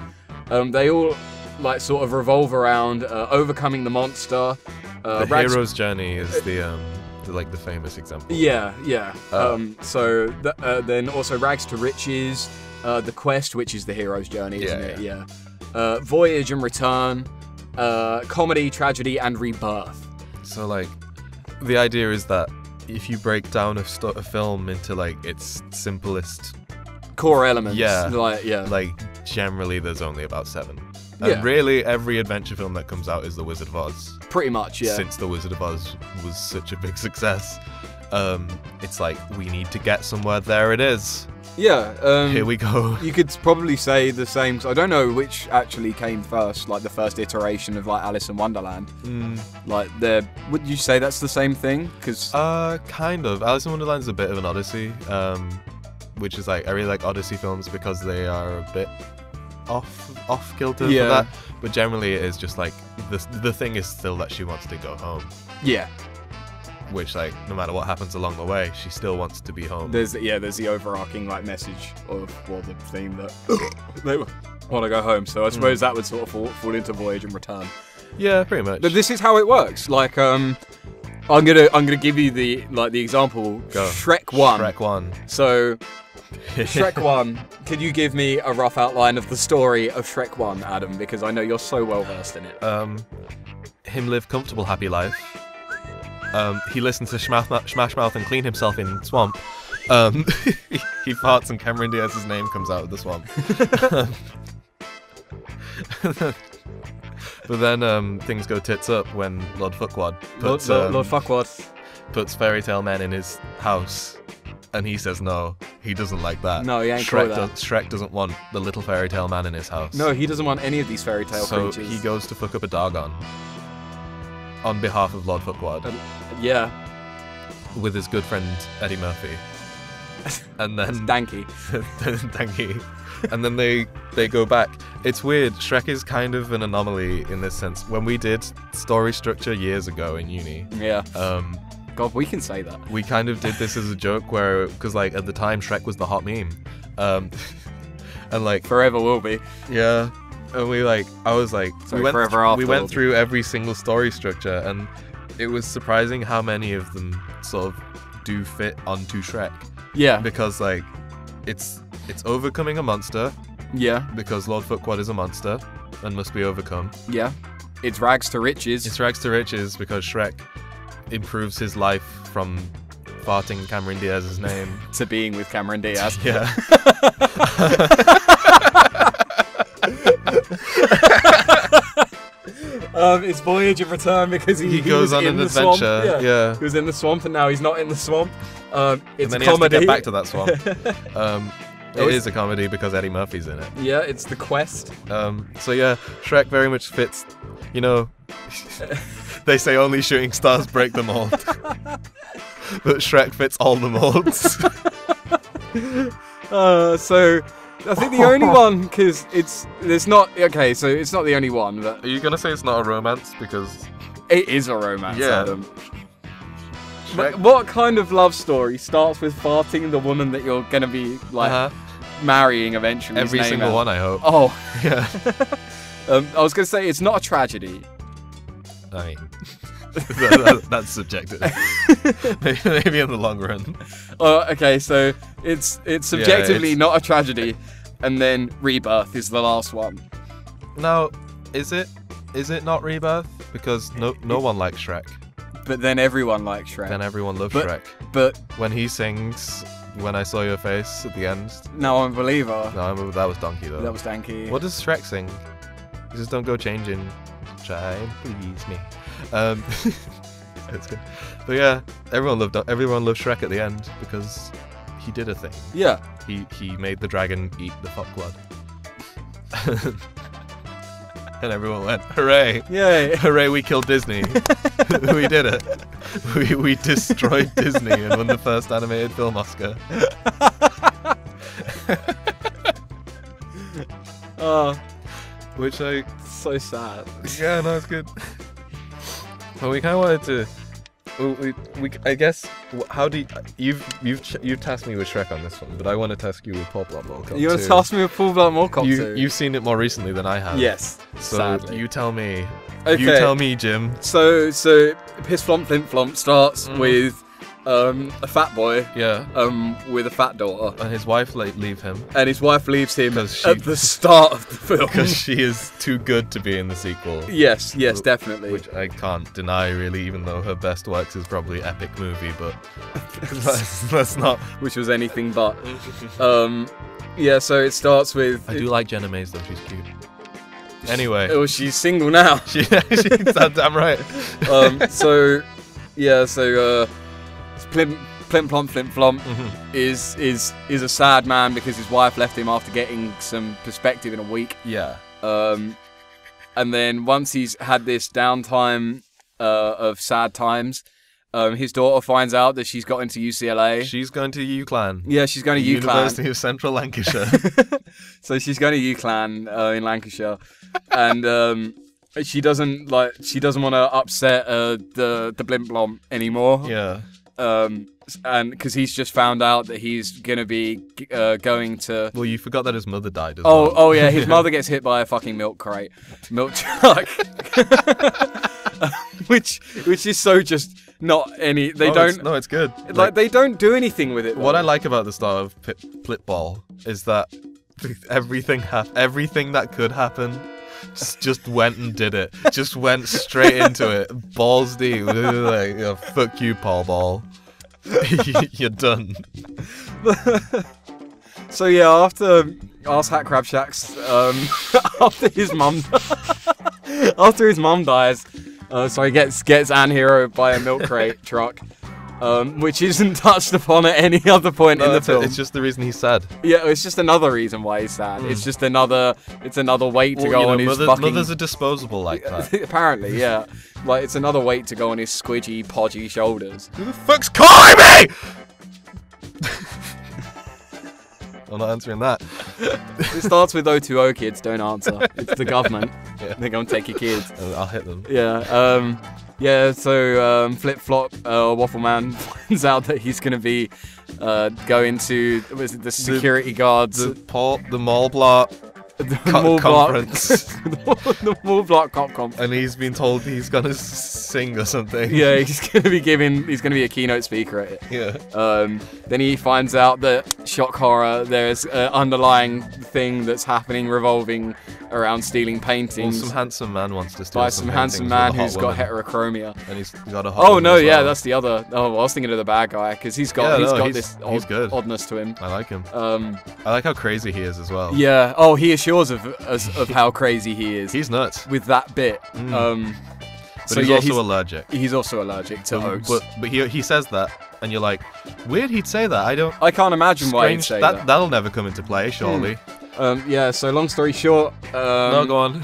Um, they all like sort of revolve around uh, overcoming the monster. Uh, the rags- hero's journey is the um like the famous example Yeah, yeah. Uh, um, so th- uh, then also Rags to Riches, uh, The Quest, which is the hero's journey, isn't Yeah, it? Yeah. Uh, Voyage and Return, uh, Comedy, Tragedy, and Rebirth. So like, the idea is that if you break down a, sto- a film into like its simplest, Core elements. Yeah. Like, yeah. like generally there's only about seven. And Yeah. really, every adventure film that comes out is The Wizard of Oz. Pretty much, yeah. Since The Wizard of Oz was such a big success, um, it's like we need to get somewhere. There it is. Yeah. Um, Here we go. You could probably say the same. I don't know which actually came first, like the first iteration of like Alice in Wonderland. Mm, Like the, would you say that's the same thing? Because uh, kind of. Alice in Wonderland is a bit of an odyssey, um, which is like I really like Odyssey films because they are a bit off off kilter Yeah. for that. But generally, it is just like the the thing is still that she wants to go home, yeah, which like no matter what happens along the way, she still wants to be home. there's yeah, there's the overarching like message of well the theme that they want to go home. So I suppose that would sort of fall, fall into Voyage and Return. yeah, pretty much. But this is how it works. Like um, I'm gonna I'm gonna give you the like the example. Go. Shrek one. Shrek one. So Shrek 1, could you give me a rough outline of the story of Shrek 1, Adam? Because I know you're so well versed in it. um, him live comfortable, happy life. Um, he listens to Smash, Smash Mouth and clean himself in swamp. Um, he farts and Cameron Diaz's name comes out of the swamp. but then um, things go tits up when Lord Fuckwad puts, Lord, um, Lord Fuckwad. puts Fairy Tale Man in his house. And he says no, he doesn't like that. No, he ain't Shrek, that. does, Shrek doesn't want the little fairy tale man in his house. No, he doesn't want any of these fairy tale so creatures. he goes to fuck up a Dargon on behalf of Lord Fuckwad Um, Yeah, with his good friend Eddie Murphy. And then danky. thank you. And then they they go back. It's weird. Shrek is kind of an anomaly in this sense. When we did story structure years ago in uni, Yeah. um, God, we can say that. we kind of did this as a joke where because like at the time Shrek was the hot meme, um, and like Forever will be. Yeah. And we like I was like Sorry, we went Forever we went through every single story structure and it was surprising how many of them sort of do fit onto Shrek Yeah. because like it's it's overcoming a monster Yeah. because Lord Fuckwad is a monster and must be overcome. Yeah. It's rags to riches. It's rags to riches because Shrek improves his life from farting Cameron Diaz's name. to being with Cameron Diaz. yeah. um, it's Voyage of Return because he, He goes was on in an the swamp. adventure, yeah. he was in the swamp and now he's not in the swamp. Um, it's and then a he has to comedy. get back to that swamp. Um, it it's- is a comedy because Eddie Murphy's in it. yeah, it's the quest. Um, so yeah, Shrek very much fits. You know, they say only shooting stars break the mold, but Shrek fits all the molds. Uh, so I think the only one because it's there's not okay. So it's not the only one, but Are you gonna say it's not a romance because it is a romance. Yeah. Adam. But what kind of love story starts with farting the woman that you're gonna be like Uh-huh. marrying eventually? every single one? I hope. Oh, Yeah. um, I was gonna say it's not a tragedy. I mean, that- that- that's subjective. Maybe- Maybe in the long run. Oh, okay, so it's it's Yeah, subjectively it's- not a tragedy, and then rebirth is the last one. Now, is it? Is it not rebirth? Because no, no one likes Shrek. But then everyone likes Shrek. Then everyone loves But- Shrek. but When he sings "When I Saw Your Face" at the end, no one believer. no, I remember that was Donkey though. That was Danky. What does Shrek sing? You just don't go changing. Try and please me. Um, it's good. But yeah, everyone loved everyone loved Shrek at the end because he did a thing. Yeah. He he made the dragon eat the fuck blood. and everyone went, hooray! Yay. Hooray, we killed Disney. we did it. We, we destroyed Disney and won the first animated film Oscar. Oh, Which I so sad. Yeah, no, it's good. Well, we kind of wanted to. We, we, we, I guess. How do you, you've you've you've tasked me with Shrek on this one, but I want to task you with Paw Blart Mall Cop You want too. to task me with Full Blood More Cop You 2? you've seen it more recently than I have. Yes. So sadly. you tell me. Okay. You tell me, Jim. So so Piss Flump Flint Flump starts Mhm. with um, a fat boy Yeah. um, with a fat daughter, And his wife like leave him and his wife leaves him 'Cause she- at the start of the film. because she is too good to be in the sequel. yes, yes, definitely. Which I can't deny, really, even though her best works is probably epic movie, but let's, let's not. which was anything but. Um, yeah, so it starts with. I do like Jayma Mays though; she's cute. Anyway, Oh, she's single now. she, she's damn right. Um, so, yeah, so uh, Plim, Plim Plump Flim Flump Mhm. is is is a sad man because his wife left him after getting some perspective in a week. Yeah. Um, and then once he's had this downtime uh, of sad times, um, his daughter finds out that she's got into UCLA. She's going to UCLan. yeah, she's going to UCLan. University of Central Lancashire. so she's going to UCLan uh, in Lancashire, and um, she doesn't like she doesn't want to upset uh, the the Blimp Blomp anymore. yeah. Um, and because he's just found out that he's gonna be uh, going to. Well, you forgot that his mother died as Oh, well. oh yeah, his mother gets hit by a fucking milk crate, milk truck, which which is so just not any. They Oh, don't it's- no, it's good. like, they don't do anything with it. what though. I like about the start of Plitball is that everything hap- everything that could happen just, just went and did it. Just went straight into it. Balls deep. like, oh, fuck you, Paul Ball. You're done. So yeah, after Arse Hat Crab Shacks, um, after his mum, after his mum dies, uh, so he gets gets Anne Hero by a milk crate truck, um, which isn't touched upon at any other point No, in the that's it. film. It's just the reason he's sad. Yeah, it's just another reason why he's sad. It's just another, it's another weight to go you know, on his mother- fucking. mothers are disposable like that. Apparently, yeah. Like it's another weight to go on his squidgy, podgy shoulders. Who the fuck's calling me? I'm not answering that. It starts with O2O kids don't answer. It's the government. Yeah. They're gonna take your kids. I'll hit them. Yeah. Um. Yeah. So um, Flip Flop uh, Waffle Man finds out that he's gonna be uh, going to was it the security guards The Paul, the mall block, the co- mall block conference. the mall block cop conference. and he's been told he's gonna sing or something. Yeah, he's gonna be giving. He's gonna be a keynote speaker at it. Yeah. Um, then he finds out that shock horror. There's an underlying thing that's happening, revolving around stealing Well, paintings some handsome man wants to steal by some some handsome man with a hot who's got heterochromia. and he's got a hot Oh no, yeah, well. that's the other. Oh, I was thinking of the bad guy because he's got Yeah, he's no, got he's- this he's good. oddness to him. I like him. Um, I like how crazy he is as well. yeah. Oh, he assures of as, of how crazy he is He's nuts. with that bit. Mm. Um, But so he's yeah, also he's, allergic. he's also allergic to oats. But but he he says that, and you're like, weird. He'd say that. I don't. I can't imagine why he'd say that, that. that'll never come into play, surely. Um, yeah. So long story short. Um, no, go on.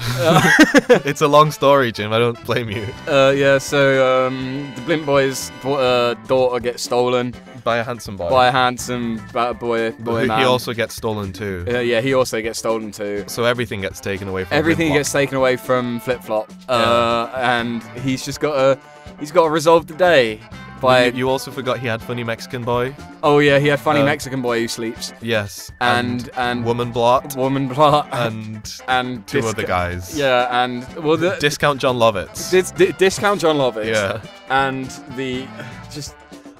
it's a long story, Jim. I don't blame you. Uh, yeah, so um, the Blimp Boy's uh, daughter gets stolen By a handsome boy. by a handsome bad boy boy he, also gets stolen too. uh, yeah, he also gets stolen too. So everything gets taken away from Everything gets taken away from Flip Flop, uh, and he's just got to he's got to resolve the day by. You, you also forgot he had funny Mexican boy. oh yeah, he had funny uh, Mexican boy who sleeps, Yes. and and, Woman Blot woman blah, and, and and two other guys. Yeah, and well the Discount Jon Lovitz. dis- di- discount Jon Lovitz. yeah. and the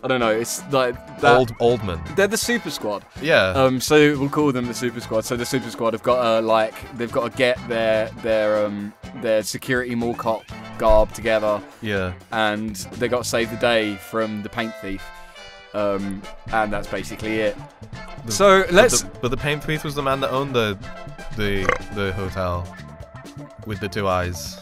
I don't know. It's like that. Old Oldman. They're the Super Squad. Yeah. Um, so we'll call them the Super Squad. So the Super Squad have got to like they've got to get their their um their security mall cop garb together, yeah. and they got to save the day from the paint thief. Um, and that's basically it. The- So let's. But the, but the paint thief was the man that owned the the the hotel with the two eyes.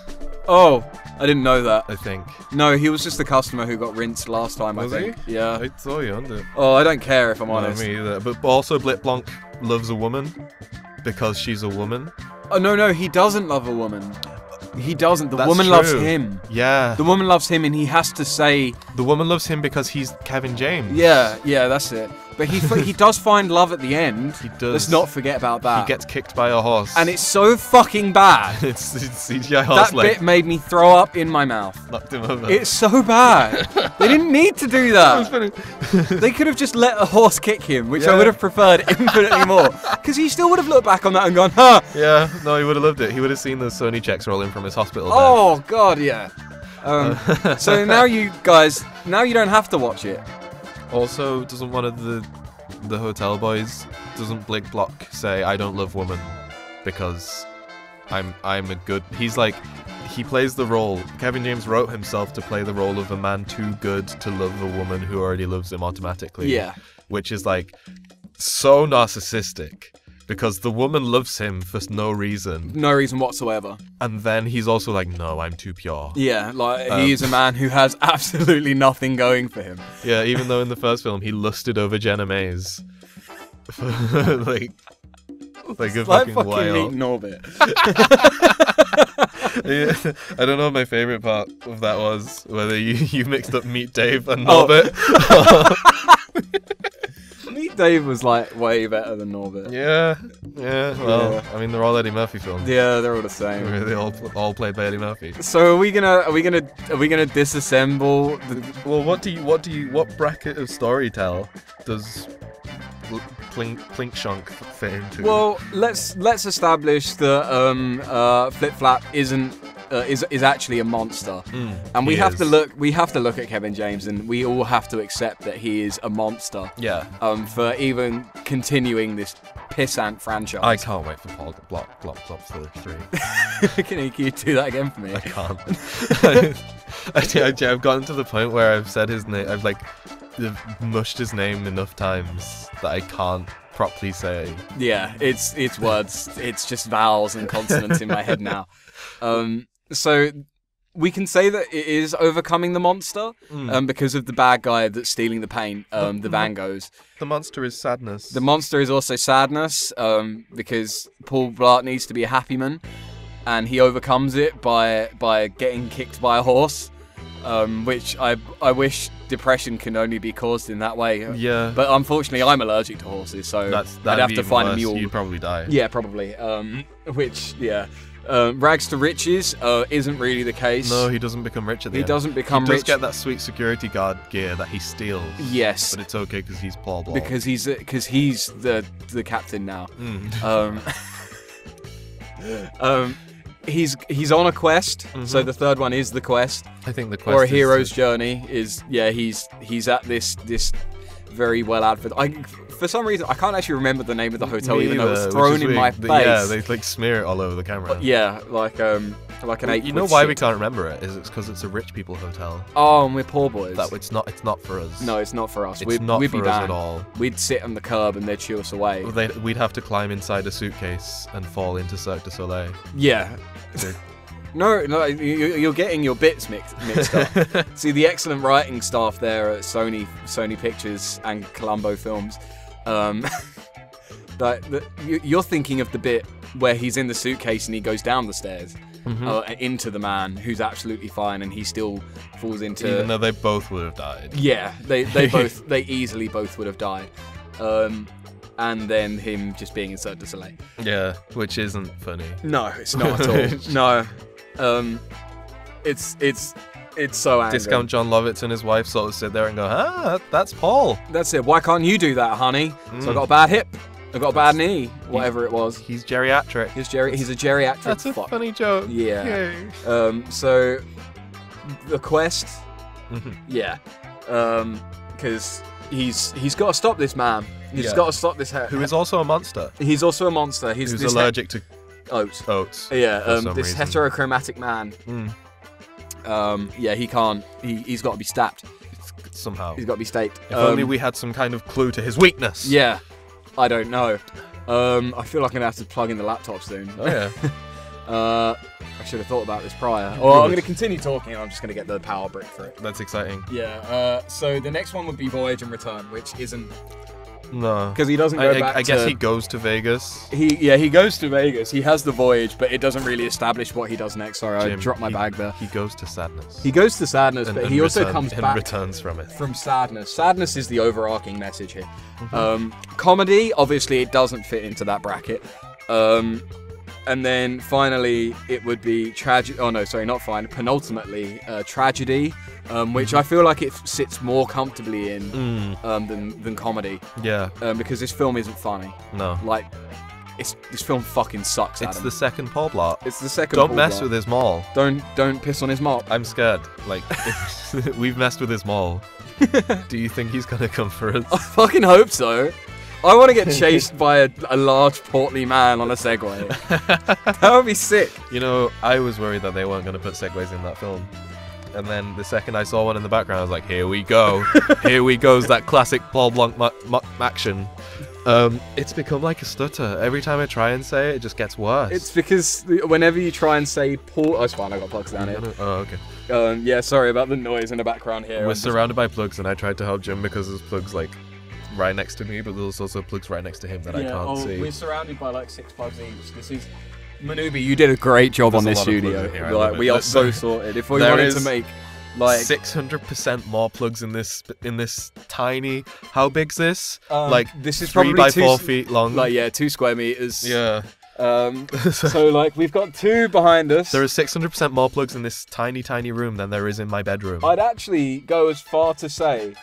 Oh, I didn't know that. I think. No, he was just the customer who got rinsed last time. Was I he? think. Yeah. I he owned it. Oh, I don't care if I'm No, honest. me either. But also Blit Blanc loves a woman because she's a woman. Oh no, no, he doesn't love a woman. He doesn't. The That's woman loves him. Yeah. The woman loves him, and he has to say, The woman loves him because he's Kevin James. "Yeah, yeah, that's it." But he he does find love at the end. He does. Let's not forget about that. He gets kicked by a horse. and it's so fucking bad. it's, it's CGI horse that leg bit made me throw up in my mouth. knocked him over. It's so bad. they didn't need to do that. They could have just let a horse kick him, which I would have preferred infinitely more. Because he still would have looked back on that and gone, "Huh? yeah, no, he would have loved it. He would have seen the Sony checks rolling from his hospital bed. Oh God, yeah." Um, so now you guys, now you don't have to watch it. Also, doesn't one of the the hotel boys doesn't Blake Block say I don't love women because I'm I'm a good he's like he plays the role Kevin James wrote himself to play the role of a man too good to love a woman who already loves him automatically. Yeah. Which is like so narcissistic because the woman loves him for no reason No reason whatsoever. and then he's also like no I'm too pure. Yeah, like Um, he is a man who has absolutely nothing going for him. Yeah, even though in the first film he lusted over Jayma Mays. like, like a like fucking, fucking whale. meeting Orbit. Yeah, I don't know what my favorite part of that was. Whether you, you mixed up Meet Dave and Oh. Norbit. Meet Dave was like way better than Norbit. yeah, yeah. Well, Yeah. I mean, they're all Eddie Murphy films. Yeah, they're all the same. They all all played by Eddie Murphy. So are we gonna are we gonna are we gonna disassemble the Well, what do you what do you what bracket of storytell does Plink Plink Shunk fit into? Well, let's let's establish that um uh Flip Flap isn't uh, is is actually a monster. Mm, And we have to look we have to look at Kevin James and we all have to accept that he is a monster Yeah, um for even continuing this pissant franchise. I can't wait for Paul Block Block Block Three. can, you, can you do that again for me? I can't. Actually, I've gotten to the point where I've said his name. I've like mushed his name enough times that I can't properly say. Yeah, it's it's words. It's just vowels and consonants in my head now. Um, so we can say that it is overcoming the monster Mm. um, because of the bad guy that's stealing the paint, um, the Bangos. the monster is sadness. The monster is also sadness um, because Paul Blart needs to be a happy man, and he overcomes it by by getting kicked by a horse, um, which I I wish depression can only be caused in that way. yeah, But unfortunately, I'm allergic to horses, so that's I'd have to find a mule. You'd probably die. Yeah, probably. Um, which, yeah, uh, rags to riches uh, isn't really the case. No, he doesn't become rich at the he end. doesn't become rich. he does rich. get that sweet security guard gear that he steals. yes, But it's okay because he's Paul Blart. because he's because he's the the captain now. Mm. Um, um, he's he's on a quest. So Mhm. the third one is the quest, I think the quest or a is hero's journey. Is yeah, he's he's at this this very well advert. I, for some reason, I can't actually remember the name of the hotel, Me even though it was thrown in weird. my face. Yeah, they like smear it all over the camera. Yeah, like um, like an Well, eight. you know why we can't remember it? Is it's because it's a rich people hotel. Oh, and we're poor boys. That it's not. It's not for us. no, it's not for us. it's we'd, not we'd for us at all. We'd sit on the curb and they'd shoo us away. They, we'd have to climb inside a suitcase and fall into Cirque du Soleil. Yeah. No, no, you- you're getting your bits mixed, mixed up. See, the excellent writing staff there at Sony, Sony Pictures and Columbo Films, um, that you- you're thinking of the bit where he's in the suitcase and he goes down the stairs Mm-hmm. uh, into the man who's absolutely fine and he still falls into. Even though they both would have died. Yeah, they they both they easily both would have died. Um, and then him just being in Cirque du Soleil. Yeah, which isn't funny. No, it's not at all. no, um, it's it's it's so angry. Discount Jon Lovitz and his wife sort of sit there and go, ah, that's Paul. That's it. Why can't you do that, honey? So I Mm. got a bad hip. I got a bad knee. Whatever it was. He's geriatric. He's Jerry. He's a geriatric. That's a fuck. funny joke. Yeah. Yay. Um. So, the quest. Mhm. Yeah. Um. Because he's he's got to stop this man. He's Yeah. got to stop this. He- Who is also a monster. He's also a monster. He's Who's this allergic to oats. oats. Yeah. Um. This reason. heterochromatic man. Mm, Um. Yeah. He can't. He he's got to be stabbed. somehow. He's got to be staked. If Um, only we had some kind of clue to his weakness. Yeah. I don't know. Um. I feel like I'm gonna have to plug in the laptop soon. Oh, yeah. Uh, I should have thought about this prior. Well, I'm going to continue talking and I'm just going to get the power brick for it. That's exciting. Yeah, uh, so the next one would be Voyage and Return, which isn't. No. Because he doesn't I, go I- back I guess to- he goes to Vegas. He, yeah, he goes to Vegas. He has the voyage, but it doesn't really establish what he does next. Sorry, I dropped my he- bag there. He goes to sadness. He goes to sadness, and, but and he also comes and back returns from it. from sadness. Sadness is the overarching message here. Mm-hmm. Um, comedy, obviously, it doesn't fit into that bracket. Um, and then finally, it would be tragedy. Oh no, sorry, not fine. Penultimately, uh, tragedy, um, which I feel like it sits more comfortably in Mm, um, than than comedy, yeah. um, because this film isn't funny. No. Like, it's this film fucking sucks. It's Adam. the second Paul Blart. It's the second. Don't Paul mess Blart. with his mall. Don't don't piss on his mop. I'm scared. Like, we've messed with his mall. Do you think he's gonna come for us? I fucking hope so. I want to get chased by a, a large portly man on a Segway. that would be sick. You know, I was worried that they weren't gonna put segways in that film. And then the second I saw one in the background, I was like, "Here we go, here we goes that classic Paul Blanc ma- ma- action." Um, it's become like a stutter. Every time I try and say it, it just gets worse. It's because whenever you try and say Paul, oh, it's fine. I got plugs down here. Oh, okay. Um, yeah, sorry about the noise in the background here. We're I'm just- surrounded by plugs, and I tried to help Jim because his plugs like right next to me, but there's also plugs right next to him that I can't oh, see. We're surrounded by like six plugs each. This is Manubi. You did a great job There's on this lot of plugs studio. here, Like we are There- so sorted. If we wanted to make like Six hundred percent more plugs in this in this tiny. How big's this? um, like this is three probably by two four feet long. Like yeah, two square meters. yeah. Um, so like we've got two behind us. There is 600% more plugs in this tiny, tiny room than there is in my bedroom. I'd actually go as far to say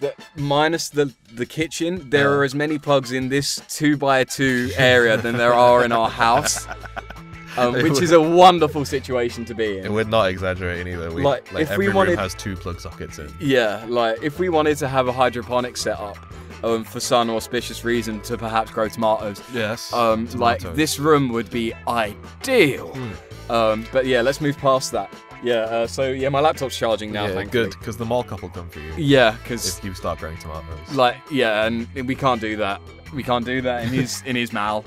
that minus the the kitchen, there are as many plugs in this two by two area than there are in our house, um, which is a wonderful situation to be And in. we're not exaggerating either. We, Like, like, if every we room wanted- has two plug sockets in. Yeah, like if we wanted to have a hydroponic setup um, for some auspicious reason to perhaps grow tomatoes, Yes. um, like this room would be ideal. Hmm. Um, but yeah, let's move past that. Yeah, uh, so yeah, my laptop's charging now. yeah, thankfully. good, because the mall will come for you Yeah, because if you start growing tomatoes. like yeah, and we can't do that. We can't do that in his in his mal.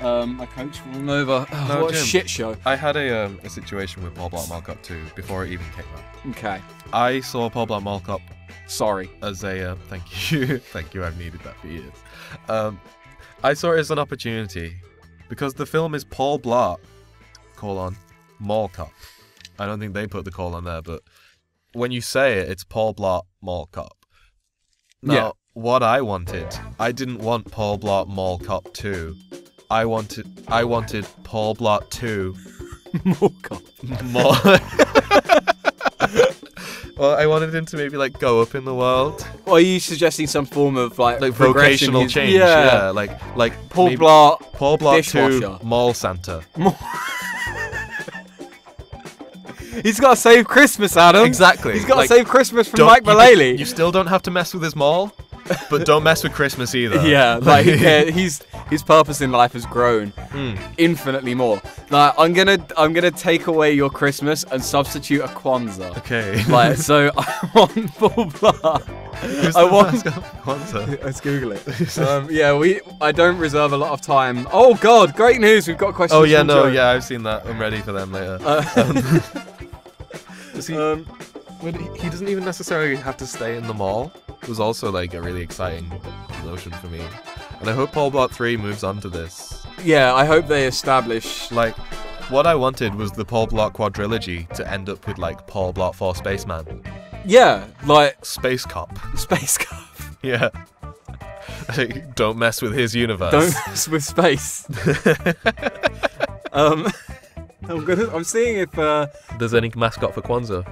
Um, my coach falling over. Oh, No, what a shit show. I had a, um, a situation with Paul Blart Mall Cup 2 before it even came out. Okay, I saw Paul Blart Mall Cup sorry. as a uh, thank you, thank you. I've needed that for years. Um, I saw it as an opportunity because the film is Paul Blart colon Mall Cop. I don't think they put the call on there, but when you say it, it's Paul Blart Mall Cop. Now, Yeah. what I wanted, I didn't want Paul Blart Mall Cop 2. I wanted, I wanted Paul Blart 2 Mall cop. more. well, I wanted him to maybe like go up in the world, Or are you suggesting some form of like, like vocational change. Yeah. Yeah, like like Paul maybe- Blart. Paul Blart dishwasher. Two Mall Santa. He's got to save Christmas, Adam. Exactly. He's got to Like, save Christmas from Mike you, Mullally. You still don't have to mess with his mall. but don't mess with Christmas either. Yeah, like yeah, he's his purpose in life has grown Mm. infinitely more. Like I'm gonna I'm gonna take away your Christmas and substitute a Kwanzaa. Okay. Like so, I want full blood. Who's I want. Kwanzaa? Let's Google it. um, yeah, we. I don't reserve a lot of time. Oh God! Great news! We've got questions. Oh yeah, no, Joe. yeah, I've seen that. I'm ready for them later. Uh, See, um, But he doesn't even necessarily have to stay in the mall. It was also like a really exciting notion for me. And I hope Paul Blart 3 moves on to this. yeah, I hope they establish. Like, what I wanted was the Paul Blart quadrilogy to end up with like Paul Blart 4 Spaceman. Yeah, like Space Cop. space cop. Yeah. Like, Don't mess with his universe. Don't mess with space. um, I'm gonna. I'm seeing if. Uh, There's any mascot for Kwanzaa.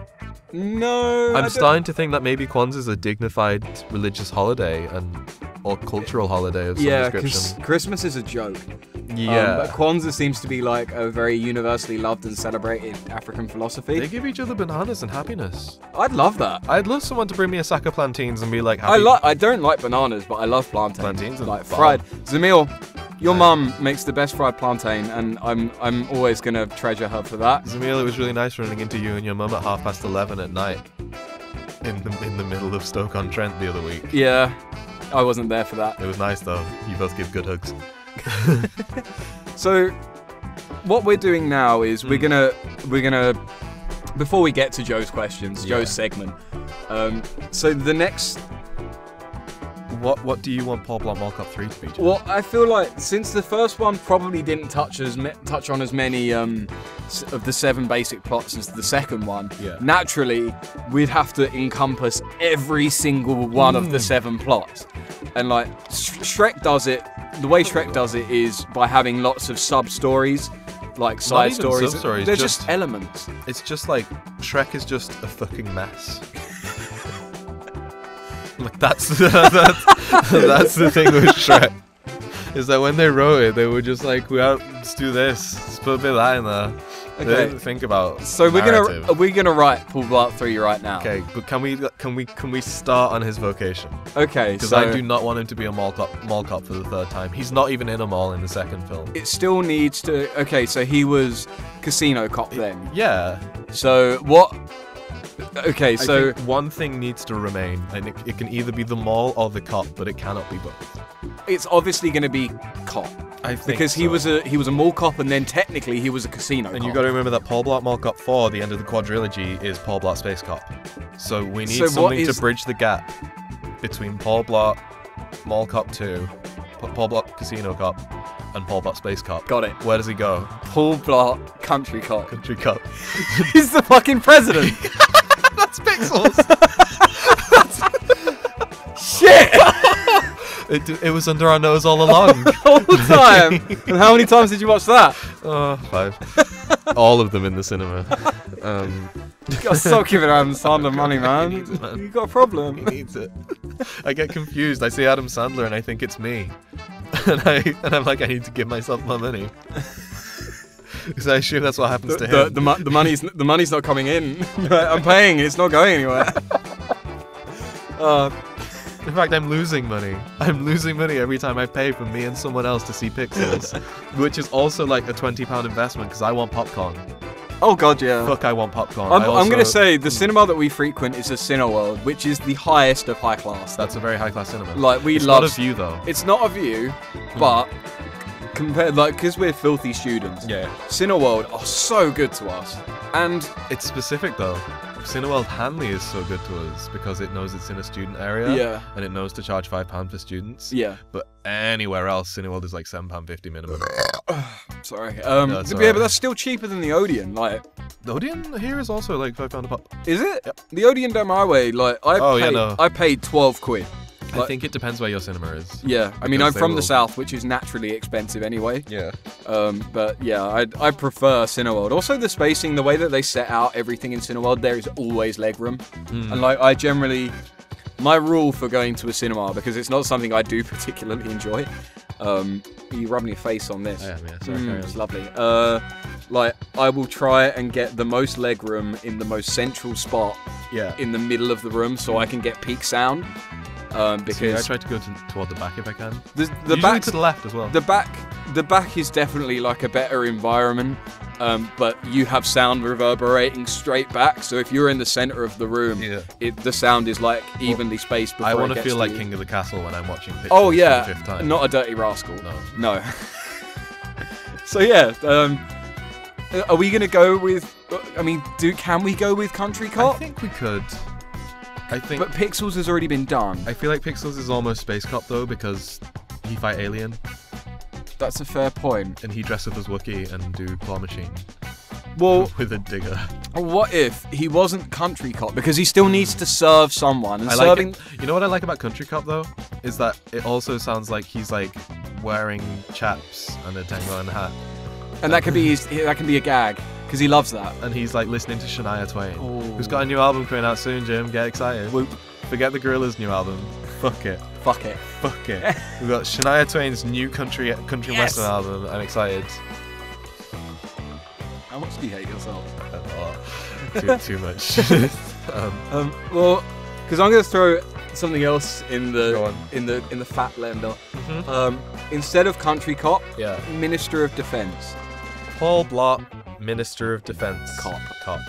no. I'm starting to think that maybe Kwanzaa is a dignified religious holiday and or cultural holiday of some Yeah, description. because Christmas is a joke. Um, Yeah. but Kwanzaa seems to be like a very universally loved and celebrated African philosophy. they give each other bananas and happiness. I'd love that. I'd love someone to bring me a sack of plantains and be like, happy. I like. I don't like bananas, but I love plantains. Plantains are like fried. Zamil, your mum makes the best fried plantain, and I'm I'm always gonna treasure her for that. Zamil, it was really nice running into you and your mum at half past eleven at night, in the in the middle of Stoke on Trent the other week. Yeah, I wasn't there for that. It was nice though. You both give good hugs. So, what we're doing now is we're Hmm. gonna we're gonna before we get to Joe's questions, Yeah. Joe's segment. Um, so the next, What what do you want Paul Blart Mall Cop three to be? Well, I feel like since the first one probably didn't touch as touch on as many um, s- of the seven basic plots as the second one. Yeah. Naturally, we'd have to encompass every single one of the Mm. seven plots, and like Sh- Shrek does it. The way Shrek does it is by having lots of sub stories, like side stories. sub-stories, They're just, just- elements. It's just like Shrek is just a fucking mess. Like that's that's, that's the thing with Shrek. Is that when they wrote it, they were just like, "We have, let's do this. Let's put a bit of that in there." Uh, they Okay. didn't think about. So we're gonna we're gonna write Paul Blart three right now. Okay, but can we can we can we start on his vocation? Okay. Because So I do not want him to be a mall cop mall cop for the third time. He's not even in a mall in the second film. it still needs to. Okay. So he was casino cop then. Yeah. So what? Okay. So one thing needs to remain, and it, it can either be the mall or the cop, but it cannot be both. it's obviously gonna be cop I think because he was a he was a mall cop and then technically he was a casino. And cop. you got to remember that Paul Blart Mall Cop 4, the end of the quadrilogy, is Paul Blart Space Cop. So we need So something is- to bridge the gap between Paul Blart Mall Cop 2, Pa- Paul Blart Casino Cop, and Paul Blart Space Cop. Got it. Where does he go? Paul Blart country cop. Country Cop. He's the fucking president. That's Pixels! That's... Shit. It, it was under our nose all along. All the time. and how many times did you watch that? oh, five. all of them in the cinema. Um, You gotta stop giving Adam Sandler money, man. It, man. You got a problem. He needs it. I get confused. I see Adam Sandler and I think it's me, and I and I'm like, I need to give myself my money. Because I assume that's what happens The, to the, him. the, mo- the money's the money's not coming in. I'm paying. It's not going anywhere. Uh, In fact, I'm losing money. I'm losing money every time I pay for me and someone else to see Pixels, which is also like a twenty pound investment because I want popcorn. oh god, yeah. Fuck, I want popcorn. I'm, I I'm gonna say the cinema that we frequent is a Cineworld, which is the highest of high class. that's a very high class cinema. Like we it's love. not a view though. It's not a view, hmm. but compared, like, because we're filthy students, Yeah, Cineworld are so good to us. And it's specific though. Cineworld Hanley is so good to us because it knows it's in a student area. yeah, and it knows to charge five pound for students. yeah. But anywhere else, Cineworld is like seven pound fifty minimum. Sorry. Um, No, yeah, but that's still cheaper than the Odeon. Like, The Odeon here is also like five pound a pop. is it? Yep. The Odeon down my way. Like, I Oh, paid, yeah, no. I paid twelve quid. I Like- think it depends where your cinema is. Yeah, I mean, I'm from the south, which is naturally expensive anyway. Yeah. Um, but yeah, I, I prefer Cineworld. Also, the spacing, the way that they set out everything in Cineworld, there is always legroom. Hmm. And like, I generally, my rule for going to a cinema because it's not something I do particularly enjoy. Um, you rubbing your face on this. Am, yeah. Sorry, Mm, it's lovely. Uh, like, I will try and get the most legroom in the most central spot Yeah. in the middle of the room so I can get peak sound. Um, See, I try to go to, toward the back if I can. the, the back to the left as well. the back the back is definitely like a better environment um, but you have sound reverberating straight back so if you're in the center of the room yeah. it, the sound is like evenly spaced before I want to feel like King of the Castle when I'm watching pictures oh for the yeah fifth time. not a dirty rascal no. no so yeah um, are we gonna go with i mean do can we go with country Cop? I think we could. I think. but pixels has already been done I feel like Pixels is almost Space Cop though because he fight Alien that's a fair point. and he dress up as Wookiee and do claw machine well with a digger. what if he wasn't country cop because he still needs to serve someone and I like serving it. You know what I like about Country Cop though is that it also sounds like he's like wearing chaps and a tango and a hat, And that could be that can be a gag because he loves that. and he's like listening to Shania Twain, Oh. who's got a new album coming out soon. Jim, get excited! Whoop. Forget the Gorillaz' new album. Fuck it. Fuck it. Fuck it. We've got Shania Twain's new country country Yes. western album. I'm excited. How much do you hate yourself? A lot. too, too much. um, Um, well, because I'm gonna throw something else in the in the in the fat blender. Mhm. Um, instead of country cop, yeah. Minister of Defense. Paul Blart, Minister of Defense. Cop. Cop.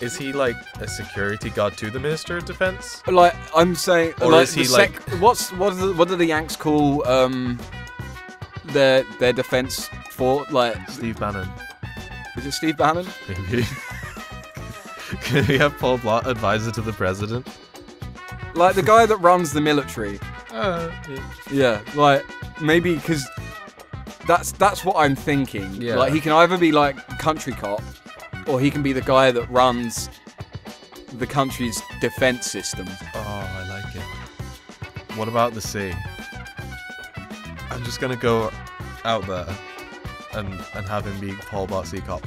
Is he like a security guard to the Minister of Defense? Like I'm saying, Or like, is he sec- what's what do the, what do the Yanks call um their their defense for? Like, Steve Bannon. is it Steve Bannon? Maybe. Can we have Paul Blart advisor to the president? Like the guy that runs the military. Uh, Yeah, like maybe because that's that's what I'm thinking. Yeah. Like he can either be like country cop, or he can be the guy that runs the country's defense system. Oh, I like it. What about the sea? I'm just gonna go out there and and have him be Paul Blart Sea Cop.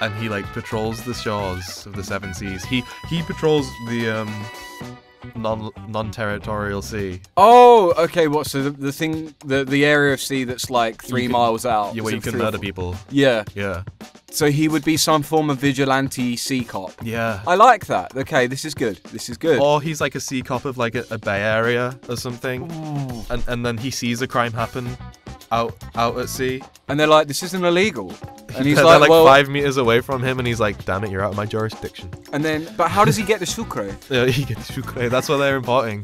And he like patrols the shores of the seven seas. He he patrols the um non non territorial sea. Oh, okay. What? So the, the thing, the the area of sea that's like three can- miles out. Yeah, where you can murder people. Yeah. Yeah. So he would be some form of vigilante sea cop. Yeah. I like that. Okay, this is good. This is good. Or he's like a sea cop of like a, a bay area or something. And and then he sees a crime happen out out at sea. And they're like, this isn't illegal. And he's They're like, like well, five meters away from him, and he's like, "Damn it, you're out of my jurisdiction." and then, but how does he get the sucre? Yeah, he gets sucre. That's what they're importing.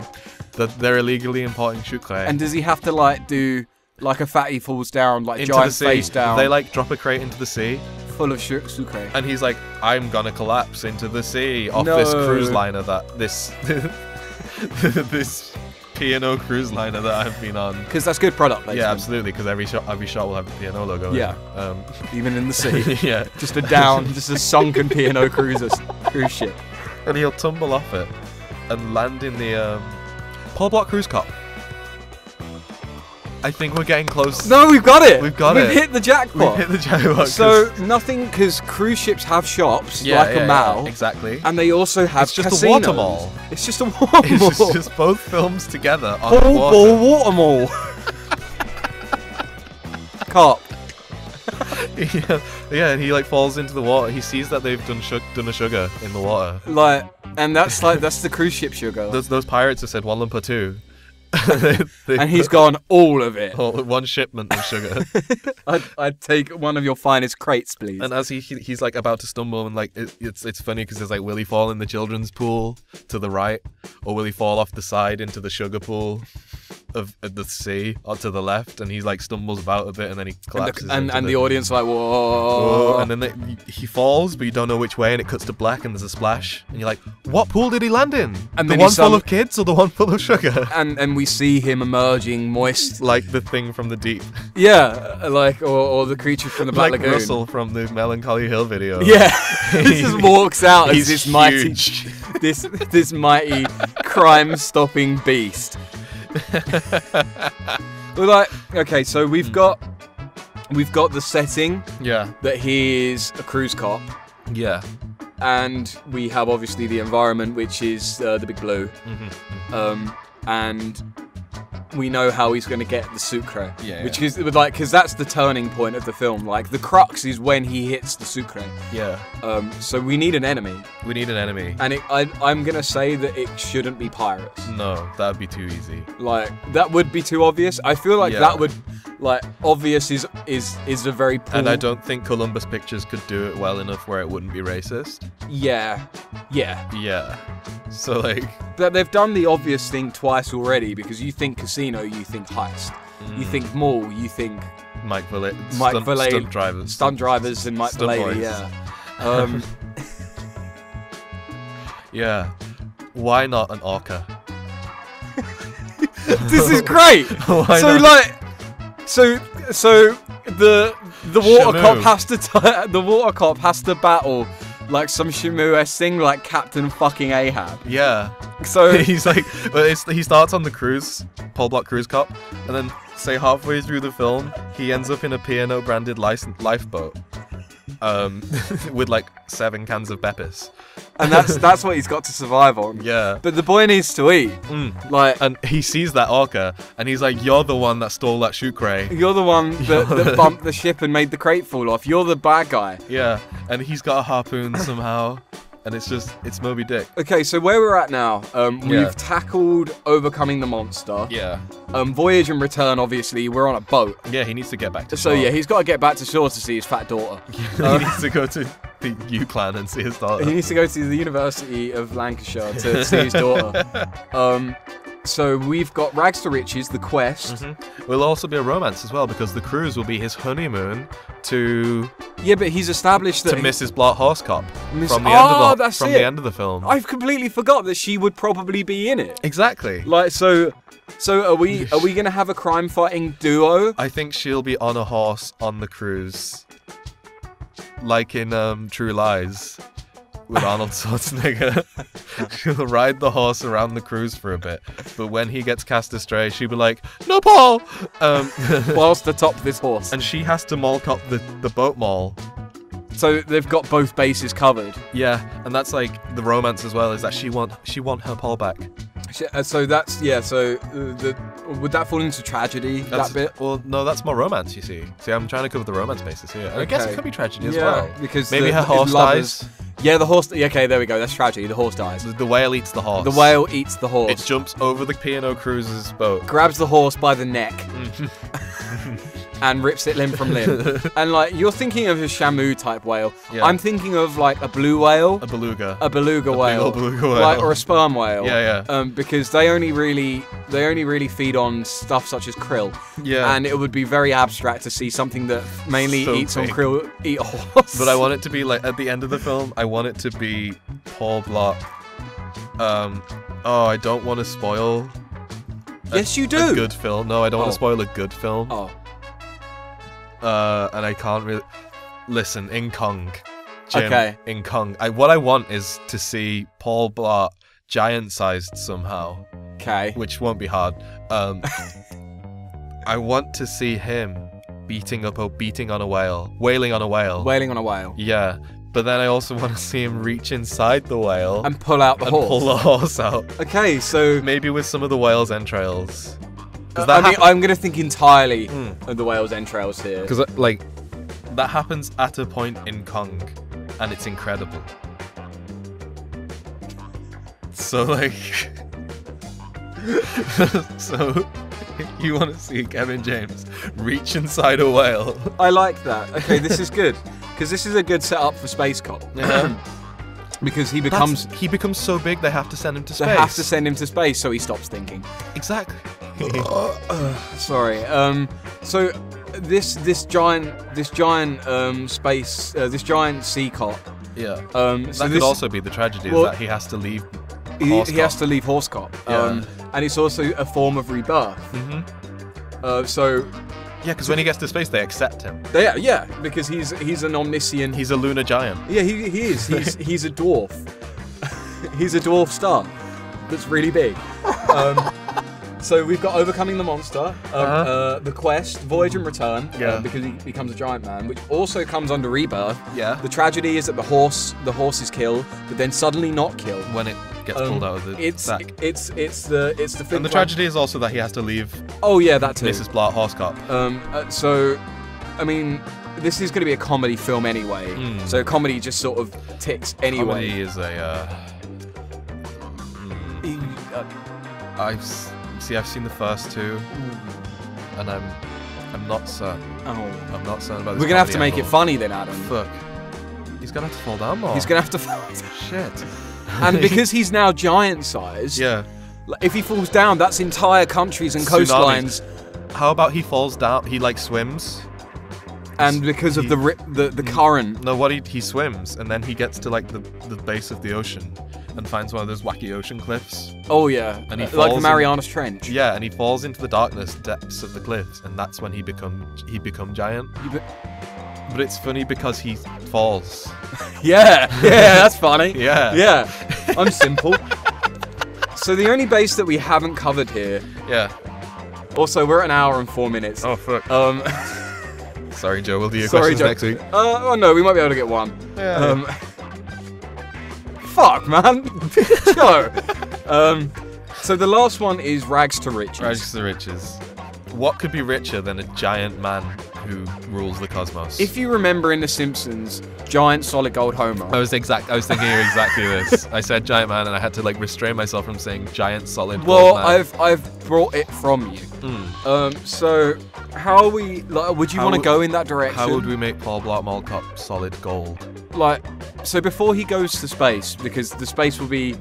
That they're illegally importing sucre. And does he have to like do like a fatty falls down, like into giant face down, They like drop a crate into the sea, full of su- sucre? and he's like, "I'm gonna collapse into the sea off this cruise liner that this this P&O cruise liner that I've been on." Because that's good product placement. Yeah, absolutely. Because every shot, every shot will have the P&O logo. in. Yeah. Um, Even in the sea. yeah. just a down, just a sunken P&O cruiser cruise ship. And he'll tumble off it and land in the um, Paul Blart Cruise Cop. I think we're getting close. No, we've got it. We've got We've it. hit the jackpot. We've hit the jackpot. so nothing, because cruise ships have shops yeah, like yeah, a yeah, mall, exactly. and they also have It's just a water mall. It's just a water It's mall. just, just both films together on Paul water. Ball Water Mall. Cop. yeah, yeah, and he like falls into the water. He sees that they've done done a sugar in the water. Like, and that's like that's the cruise ship sugar. Those those pirates have said one lump or two. And he's gone all of it. all- one shipment of sugar. I'd, I'd take one of your finest crates, please. And as he, he he's like about to stumble and like it, it's it's funny because there's like will he fall in the children's pool to the right or will he fall off the side into the sugar pool of, of the sea or to the left and he like stumbles about a bit and then he and collapses the, and, and the audience are like, whoa. and then they, he falls, but you don't know which way, and it cuts to black, and there's a splash, and you're like, "What pool did he land in? And the one full of kids or the one full of sugar?" and and we see him emerging moist. like the thing from the deep, Yeah, like or, or the creature from the Black like Lagoon. Russell from the Melancholy Hill video. Yeah, he just walks out as He's this mighty, this this mighty crime-stopping beast. But like, okay, so we've got we've got the setting yeah, that he is a cruise cop, yeah. and we have obviously the environment, which is uh, the Big Blue, hmm um, and we know how he's going to get the sucre. Yeah, Which yeah. is like because that's the turning point of the film. Like the crux is when he hits the sucre. Yeah. Um, so we need an enemy, We need an enemy. and it, I, I'm gonna say that it shouldn't be pirates. No, that'd be too easy. Like that would be too obvious. I feel like Yeah. that would, like, obvious is is is a very poor. And I don't think Columbus Pictures could do it well enough where it wouldn't be racist. Yeah, yeah. Yeah. So like, But they've done the obvious thing twice already because you think casino, you think heist. You think mall, you think Mike Valet, Mike stunt, Valet- stunt drivers, stunt drivers and Mike boys. yeah. Um, Yeah. Why not an orca? this is great. So not? like, so so the the water Shamu. cop has to t- the water cop has to battle like some esque thing like Captain fucking Ahab. Yeah. So He's like, he starts on the cruise, Paul Block cruise Cup, and then say halfway through the film, he ends up in a P&O branded license lifeboat, um, with like seven cans of Beppis. and that's that's what he's got to survive on. Yeah. But the boy needs to eat. Mm. Like And he sees that orca, and he's like, "You're the one that stole that shoe crate." you're the one that, that bumped the ship and made the crate fall off. You're the bad guy. Yeah, and he's got a harpoon somehow, and it's just it's Moby Dick. Okay, so where we're at now, um, we've tackled overcoming the monster. Yeah, Um, voyage and return, obviously, we're on a boat. yeah, he needs to get back to. So shore. yeah, he's got to get back to shore to see his fat daughter. he needs to go to the UCLan and see his daughter. He needs to go to the University of Lancashire to see his daughter. Um, so we've got Rags to Riches, The Quest. Mm-hmm. Will also be a romance as well because the cruise will be his honeymoon to Yeah, but he's established that to Mrs. Blart Horsecop Miss- from the Oh, end of the that's from it. the end of the film. I've completely forgot that she would probably be in it. Exactly. Like so, so are we? Are we gonna have a crime fighting duo? I think she'll be on a horse on the cruise, like in um, True Lies with Arnold Schwarzenegger. she'll ride the horse around the cruise for a bit, but when he gets cast astray, she'll be like, "No, Paul!" Um, Whilst atop this horse. and she has to mulk up the the boat mall. So they've got both bases covered. Yeah, and that's like the romance as well. Is that she want she want her Paul back? Uh, So that's yeah. So uh, the would that fall into tragedy? That's, that bit. Well, no, that's more romance. You see. See, I'm trying to cover the romance basis here. And I guess it could be tragedy as yeah, well. because Maybe the, her horse dies. Yeah, the horse. Okay, there we go. That's tragedy. The horse dies. The, the whale eats the horse. The whale eats the horse. It jumps over the P&O Cruises boat. grabs the horse by the neck Mm. and rips it limb from limb. and like you're thinking of a Shamu type whale. Yeah. I'm thinking of like a blue whale, A beluga. a beluga big whale, beluga whale. like or a sperm whale. Yeah, yeah. Um, because they only really they only really feed on stuff such as krill. Yeah. And it would be very abstract to see something that mainly So eats on krill eat a horse. but I want it to be like at the end of the film. I want it to be Paul Blart. Um. Oh, I don't want to spoil. a- Yes, you A do. good film. No, I don't want Oh. to spoil a good film. Oh, Uh, and I can't really listen in Kong. Jim, Okay. In Kong, I what I want is to see Paul Blart giant-sized somehow, okay. which won't be hard. Um, I want to see him beating up, a beating on a whale, wailing on a whale. Wailing on a whale Yeah, but then I also want to see him reach inside the whale and pull out the and horse. pull the horse out, Okay, so maybe with some of the whale's entrails. Uh, Because I mean, I'm gonna think entirely Mm. of the whale's entrails here. Because like that happens at a point in Kong, and it's incredible. So like, so you want to see Kevin James reach inside a whale? I like that. Okay, this is good because this is a good setup for Space Cop. Yeah. because he becomes he becomes so big they have to send him to space. they have to send him to space so he stops thinking. exactly. Sorry. Um. So this this giant this giant um space uh, this giant sea cop. yeah. Um. So that this could also be the tragedy well- is that he has to leave. he, he has to leave Horse Cop. Yeah. Um. And it's also a form of rebirth. hmm Uh. So Yeah, because when he gets to space, they accept him. yeah, yeah, because he's he's an omniscient. He's a lunar giant. Yeah, he, he is. He's he's a dwarf. he's a dwarf star that's really big. Um, so we've got overcoming the monster, um, Uh-huh. uh, the quest, voyage and return, uh, Yeah. because he becomes a giant man, which also comes under rebirth. Yeah. The tragedy is that the horse the horse is killed, but then suddenly not killed. when it gets Um, pulled out of the It's sack. it's it's the it's the thing. And the tragedy is also that he has to leave Oh yeah, that too. Mrs. Blart horse cop. Um, uh, so, I mean, this is going to be a comedy film anyway. Mm. So comedy just sort of ticks anyway. Comedy is a. Uh, mm, E- uh, I've s- see. I've seen the first two, mm-hmm. and I'm. I'm not certain. oh. I'm not certain about. this. We're gonna have to comedy make it angle. funny then, Adam. Fuck. He's gonna have to fall down more. He's gonna have to. Shit. and because he's now giant sized, yeah. if he falls down, that's entire countries and Tsunamis. coastlines. How about he falls down? He like swims. And because of He- the ri- the the current, No, what he he swims, and then he gets to like the the base of the ocean, and finds one of those wacky ocean cliffs. oh yeah, And he uh, like the falls in- Marianas Trench. Yeah, and he falls into the darkness depths of the cliffs, and that's when he become he become giant. You be- But it's funny because he falls. Yeah, yeah, that's funny. Yeah. Yeah, I'm simple. so the only base that we haven't covered here. Yeah. Also, we're at an hour and four minutes. Oh fuck. Um, Sorry, Joe. We'll do your sorry, questions Joe. next week. Uh, oh no, we might be able to get one. Yeah. Um, fuck, man. Joe. Um, so the last one is rags to riches. Rags to riches. What could be richer than a giant man who rules the cosmos? If you remember in The Simpsons, giant solid gold Homer. I was exact. I was thinking exactly this. I said giant man, and I had to like restrain myself from saying giant solid. well, gold man. I've I've brought it from you. Mm. Um, so how are we? Like, would you want to go in that direction? How would we make Paul Blart Mall Cop solid gold? like? So before he goes to space, because the space will be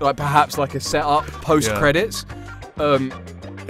like perhaps like a setup post credits. Um,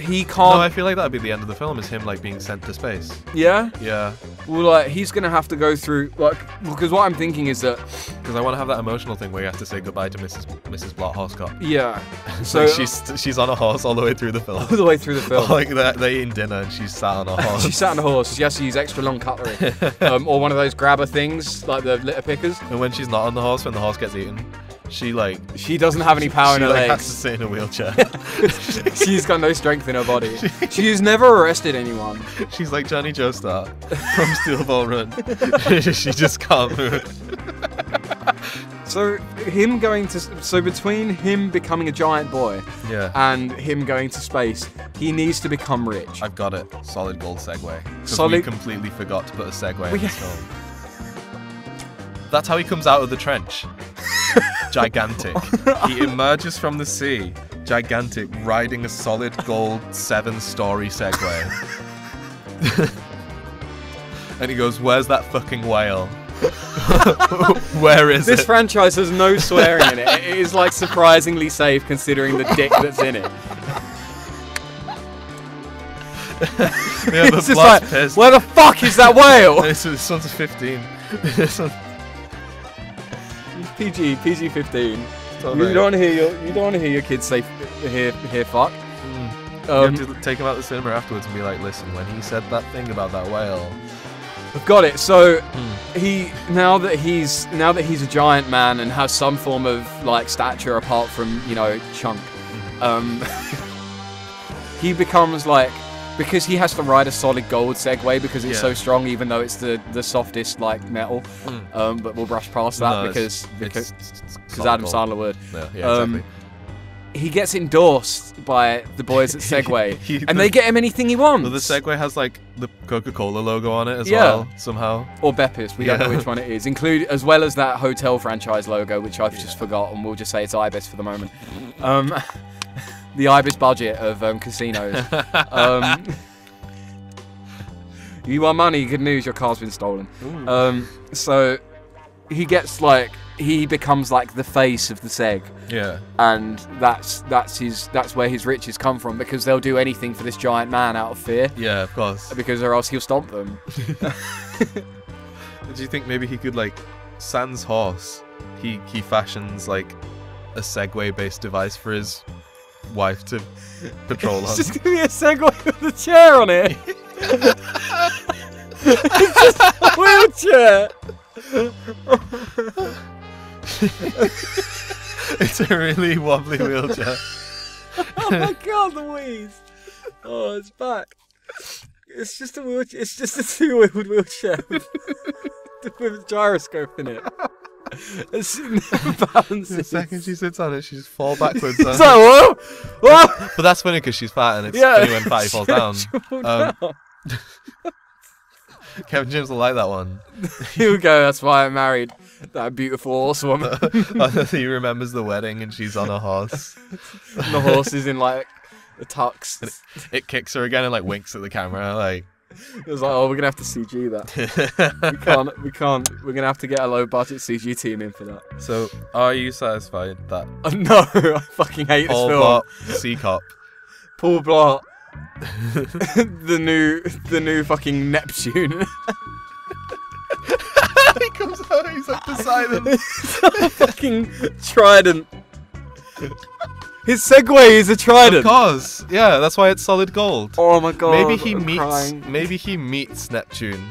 he can't. No, I feel like that'd be the end of the film. Is him like being sent to space? yeah. Yeah, Well, like he's gonna have to go through like because what I'm thinking is that because I want to have that emotional thing where you have to say goodbye to Mrs. Mrs. Blart Horse yeah. So So she's she's on a horse all the way through the film. all the way through the film. like they're, they're eating dinner and she's sat on a horse. she's sat on a horse. She has to use extra long cutlery, um, or one of those grabber things like the litter pickers. and when she's not on the horse, when the horse gets eaten, she like She doesn't have any power she in her like, has to legs. sit in a wheelchair. She's got no strength in her body. She's never arrested anyone. she's like Johnny Joestar from Steel Ball Run. she just can't move. So him going to so between him becoming a giant boy Yeah. and him going to space, he needs to become rich. I've got it. Solid gold segue. 'Cause we Solid- completely forgot to put a segue in this film. That's how he comes out of the trench. Gigantic. he emerges from the sea, gigantic, riding a solid gold seven-story Segway. and he goes, "Where's that fucking whale? Where is This it?" This franchise has no swearing in it. It is like surprisingly safe considering the dick that's in it. yeah, the It's just like, pissed. where the fuck is that whale? This, this one's 15. This one's- PG, PG fifteen. You don't want to hear your you don't want to hear your kids say hear hear fuck. Mm. Um, you have to take him out the cinema afterwards and be like, listen, when he said that thing about that whale. I've got it. So Hmm. he now that he's now that he's a giant man and has some form of like stature apart from you know chunk, um, he becomes like because he has to ride a solid gold Segway because it's Yeah. so strong, even though it's the the softest like metal. Mm. Um, but we'll brush past that No, because it's- because it's- it's Adam. Sandler would. Yeah, yeah, Um, exactly. He gets endorsed by the boys at Segway, He- and the- they get him anything he wants. Well, the Segway has like the Coca-Cola logo on it as well, somehow. or Beppis, we don't know which one it is. Include as well as that hotel franchise logo, which I've just forgotten. We'll just say it's Ibis for the moment. Um, the Ibis budget of um, casinos. um, you want money? Good news, your car's been stolen. Um, so he gets like he becomes like the face of the Seg, Yeah. and that's that's his that's where his riches come from because they'll do anything for this giant man out of fear Yeah, of course. because or else he'll stomp them. Do you think maybe he could like Sans horse? He he fashions like a Segway-based device for his wife to patrol on. It's just gonna be a Segway with a chair on it. it's just a wheelchair. it's a really wobbly wheelchair. Oh my god, the wheeze. Oh, it's back. It's just a wheelchair. It's just a two-wheeled wheelchair with, with a gyroscope in it. As soon as it bounces. The second she sits on it, she just fall backwards. It's like, whoa, whoa. but that's funny because she's fat and it's Yeah. funny when fatty falls down. Um. Kevin James will like that one. Here we go. That's why I married that beautiful horsewoman. he remembers the wedding and she's on a horse. And the horse is in like the tux. It kicks her again and like winks at the camera, like. It was like, oh, we're gonna have to CG that. We can't. We can't. We're gonna have to get a low budget CG team in for that. so, are you satisfied that Oh, no, I fucking hate this Paul film. Blart, Sea Cop, Paul Blart, the new, the new fucking Neptune. he comes out, he's like Poseidon. fucking trident. His Segway is a Of trident. course, yeah, that's why it's solid gold. Oh my god. maybe he I'm meets, crying. maybe he meets Neptune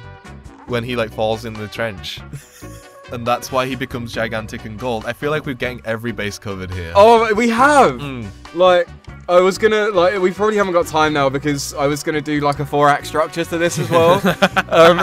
when he like falls in the trench, and that's why he becomes gigantic and gold. I feel like we're getting every base covered here. Oh, we have. Mm. Like, I was gonna like. We probably haven't got time now because I was gonna do like a four-act structure to this as well. um,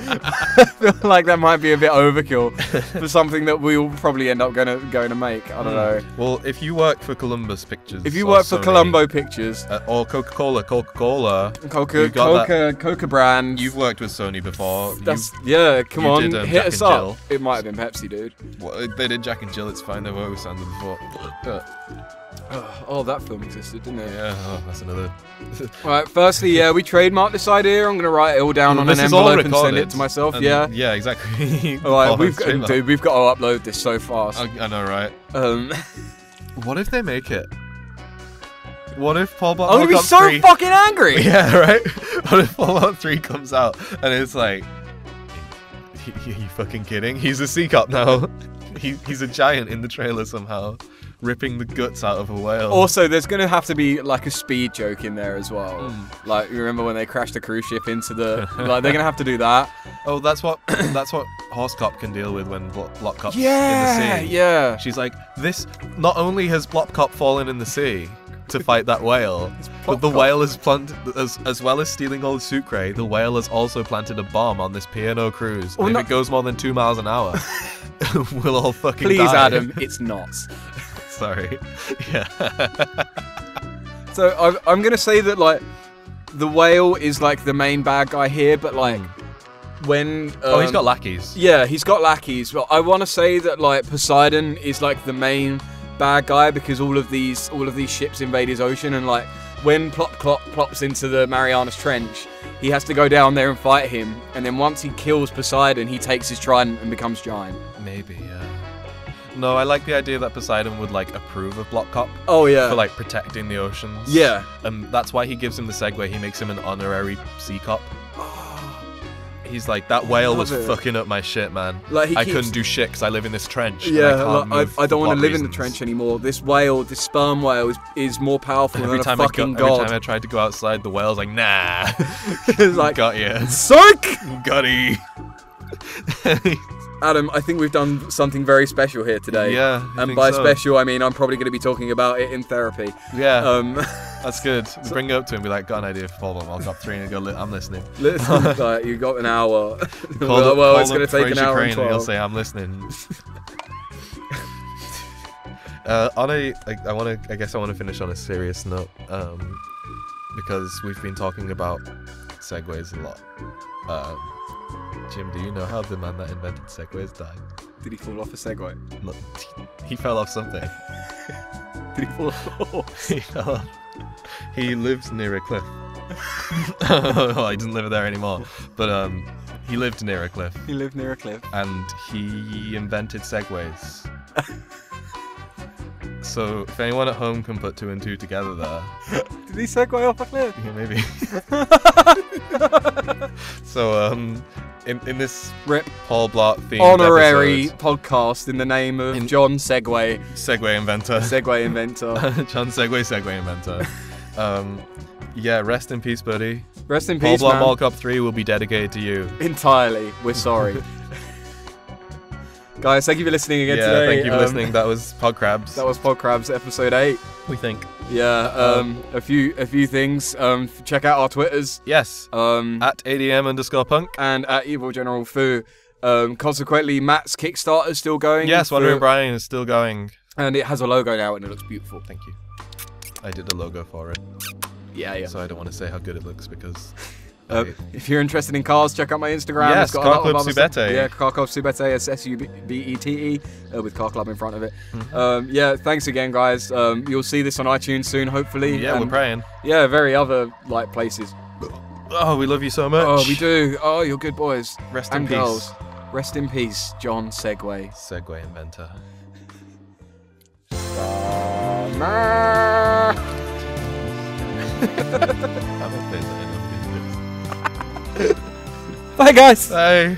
I feel like that might be a bit overkill for something that we'll probably end up gonna going to make. I don't know. Well, if you work for Columbus Pictures, If you work for Sony, Colombo Pictures, uh, or Coca Cola, Coca Cola, Coca, You Coca, Coca brand. you've worked with Sony before. That's yeah. Come on, did, um, hit Jack us up. Jill. It might have been Pepsi, dude. Well, they did Jack and Jill. It's fine. They've worked with Sandler before. Uh, Oh, oh, that film existed, didn't it? yeah, oh, that's another. Right. Firstly, yeah, we trademarked this idea. I'm gonna write it all down on an envelope and send it to myself. and- yeah. Yeah, exactly. All right, Oh, we've got, dude, we've got to upload this so fast. I, I know, right? Um, What if they make it? What if Paul Blart I'm gonna be so 3 fucking angry. Yeah, right? What if Fallout 3 comes out and it's like, "Y- y- you fucking kidding? He's a sea cop now. he, he's a giant in the trailer somehow, ripping the guts out of a whale. Also, there's gonna have to be like a speed joke in there as well. Mm. Like, you remember when they crashed the cruise ship into the? like, they're gonna have to do that. oh, that's what that's what Horse Cop can deal with when Blo- Block Cop's Yeah, in the sea. yeah. She's like, this. Not only has Block Cop fallen in the sea to fight that whale, but the Cop. whale has planted, as, as well as stealing all the sucre, the whale has also planted a bomb on this P&O cruise. Well, if it goes more than two miles an hour, we'll all fucking Please, die. Adam, it's not. Sorry. Yeah. So I'm, I'm gonna say that like the whale is like the main bad guy here, but like when oh, he's um, got lackeys. Yeah, he's got lackeys, but I want to say that like Poseidon is like the main bad guy because all of these all of these ships invade his ocean, and like when Plop Clop plops into the Marianas Trench, he has to go down there and fight him, and then once he kills Poseidon, he takes his trident and becomes giant. Maybe, yeah. No, I like the idea that Poseidon would like approve of Block Cop Oh yeah, for like protecting the oceans. yeah. And that's why he gives him the segue. He makes him an honorary sea cop. He's like, that whale was it. fucking up my shit, man. Like I keeps- couldn't do shit because I live in this trench. Yeah, I, can't like, I, I don't want to live in the trench anymore. This whale, this sperm whale, is, is more powerful Every than time, a I fucking go, every god. time I tried to go outside, the whale's like, nah. It's like, got you. Got he. Adam, I think we've done something very special here today. Yeah, I And by so. special, I mean I'm probably going to be talking about it in therapy. Yeah, Um, that's good. Bring it up to him, be like, got an idea for Paul Blart Cop 3, and go, "Li- I'm listening. listen, like, you got an hour. Well, up- well, it's going to take an hour Crane and and he'll say, I'm listening. uh, on a, like, I want to, I guess I want to finish on a serious note, um, because we've been talking about segues a lot. Um, Jim, do you know how the man that invented segways died? Did he fall off a Segway? No, he fell off something. Did he fall off he fell off. He lives near a cliff. well, he doesn't live there anymore, but um, he lived near a cliff. He lived near a cliff. and he invented segways. So if anyone at home can put two and two together there, Did he Segway off a cliff? yeah, maybe. so um, in in this Rip. Paul Blart themed Honorary episode, podcast in the name of In- John Segway, Segway inventor, Segway inventor. John Segway Segway inventor. Um, yeah, rest in peace, buddy. Rest in Paul peace, Blart man. Mall Cop 3 will be dedicated to you. Entirely. We're sorry. Guys, thank you for listening again yeah, today. thank you for Um, listening. That was Podcrabs. That was Podcrabs episode 8. we think. Yeah, um, a few a few things. Um, check out our Twitters. Yes. Um, At ADM underscore punk. and at Evil General Fu. Um, consequently, Matt's Kickstarter is still going. Yes, for- Wandering Brian is still going. and it has a logo now, and it looks beautiful. Thank you. I did the logo for it, Yeah, yeah. so I don't want to say how good it looks because. Uh, if you're interested in cars, check out my Instagram. Yes, It's got a Car Club. Subete. Yeah, Car Club Subete. It's S U B E T E uh, with Car Club in front of it. Mhm. Um, yeah, thanks again, guys. Um, you'll see this on iTunes soon, hopefully. yeah, we're praying. Yeah, very other like places. Oh, we love you so much. Oh, we do. Oh, you're good boys Rest and in peace. girls. Rest in peace, John Segway. Segway inventor. A Bye, guys. Bye.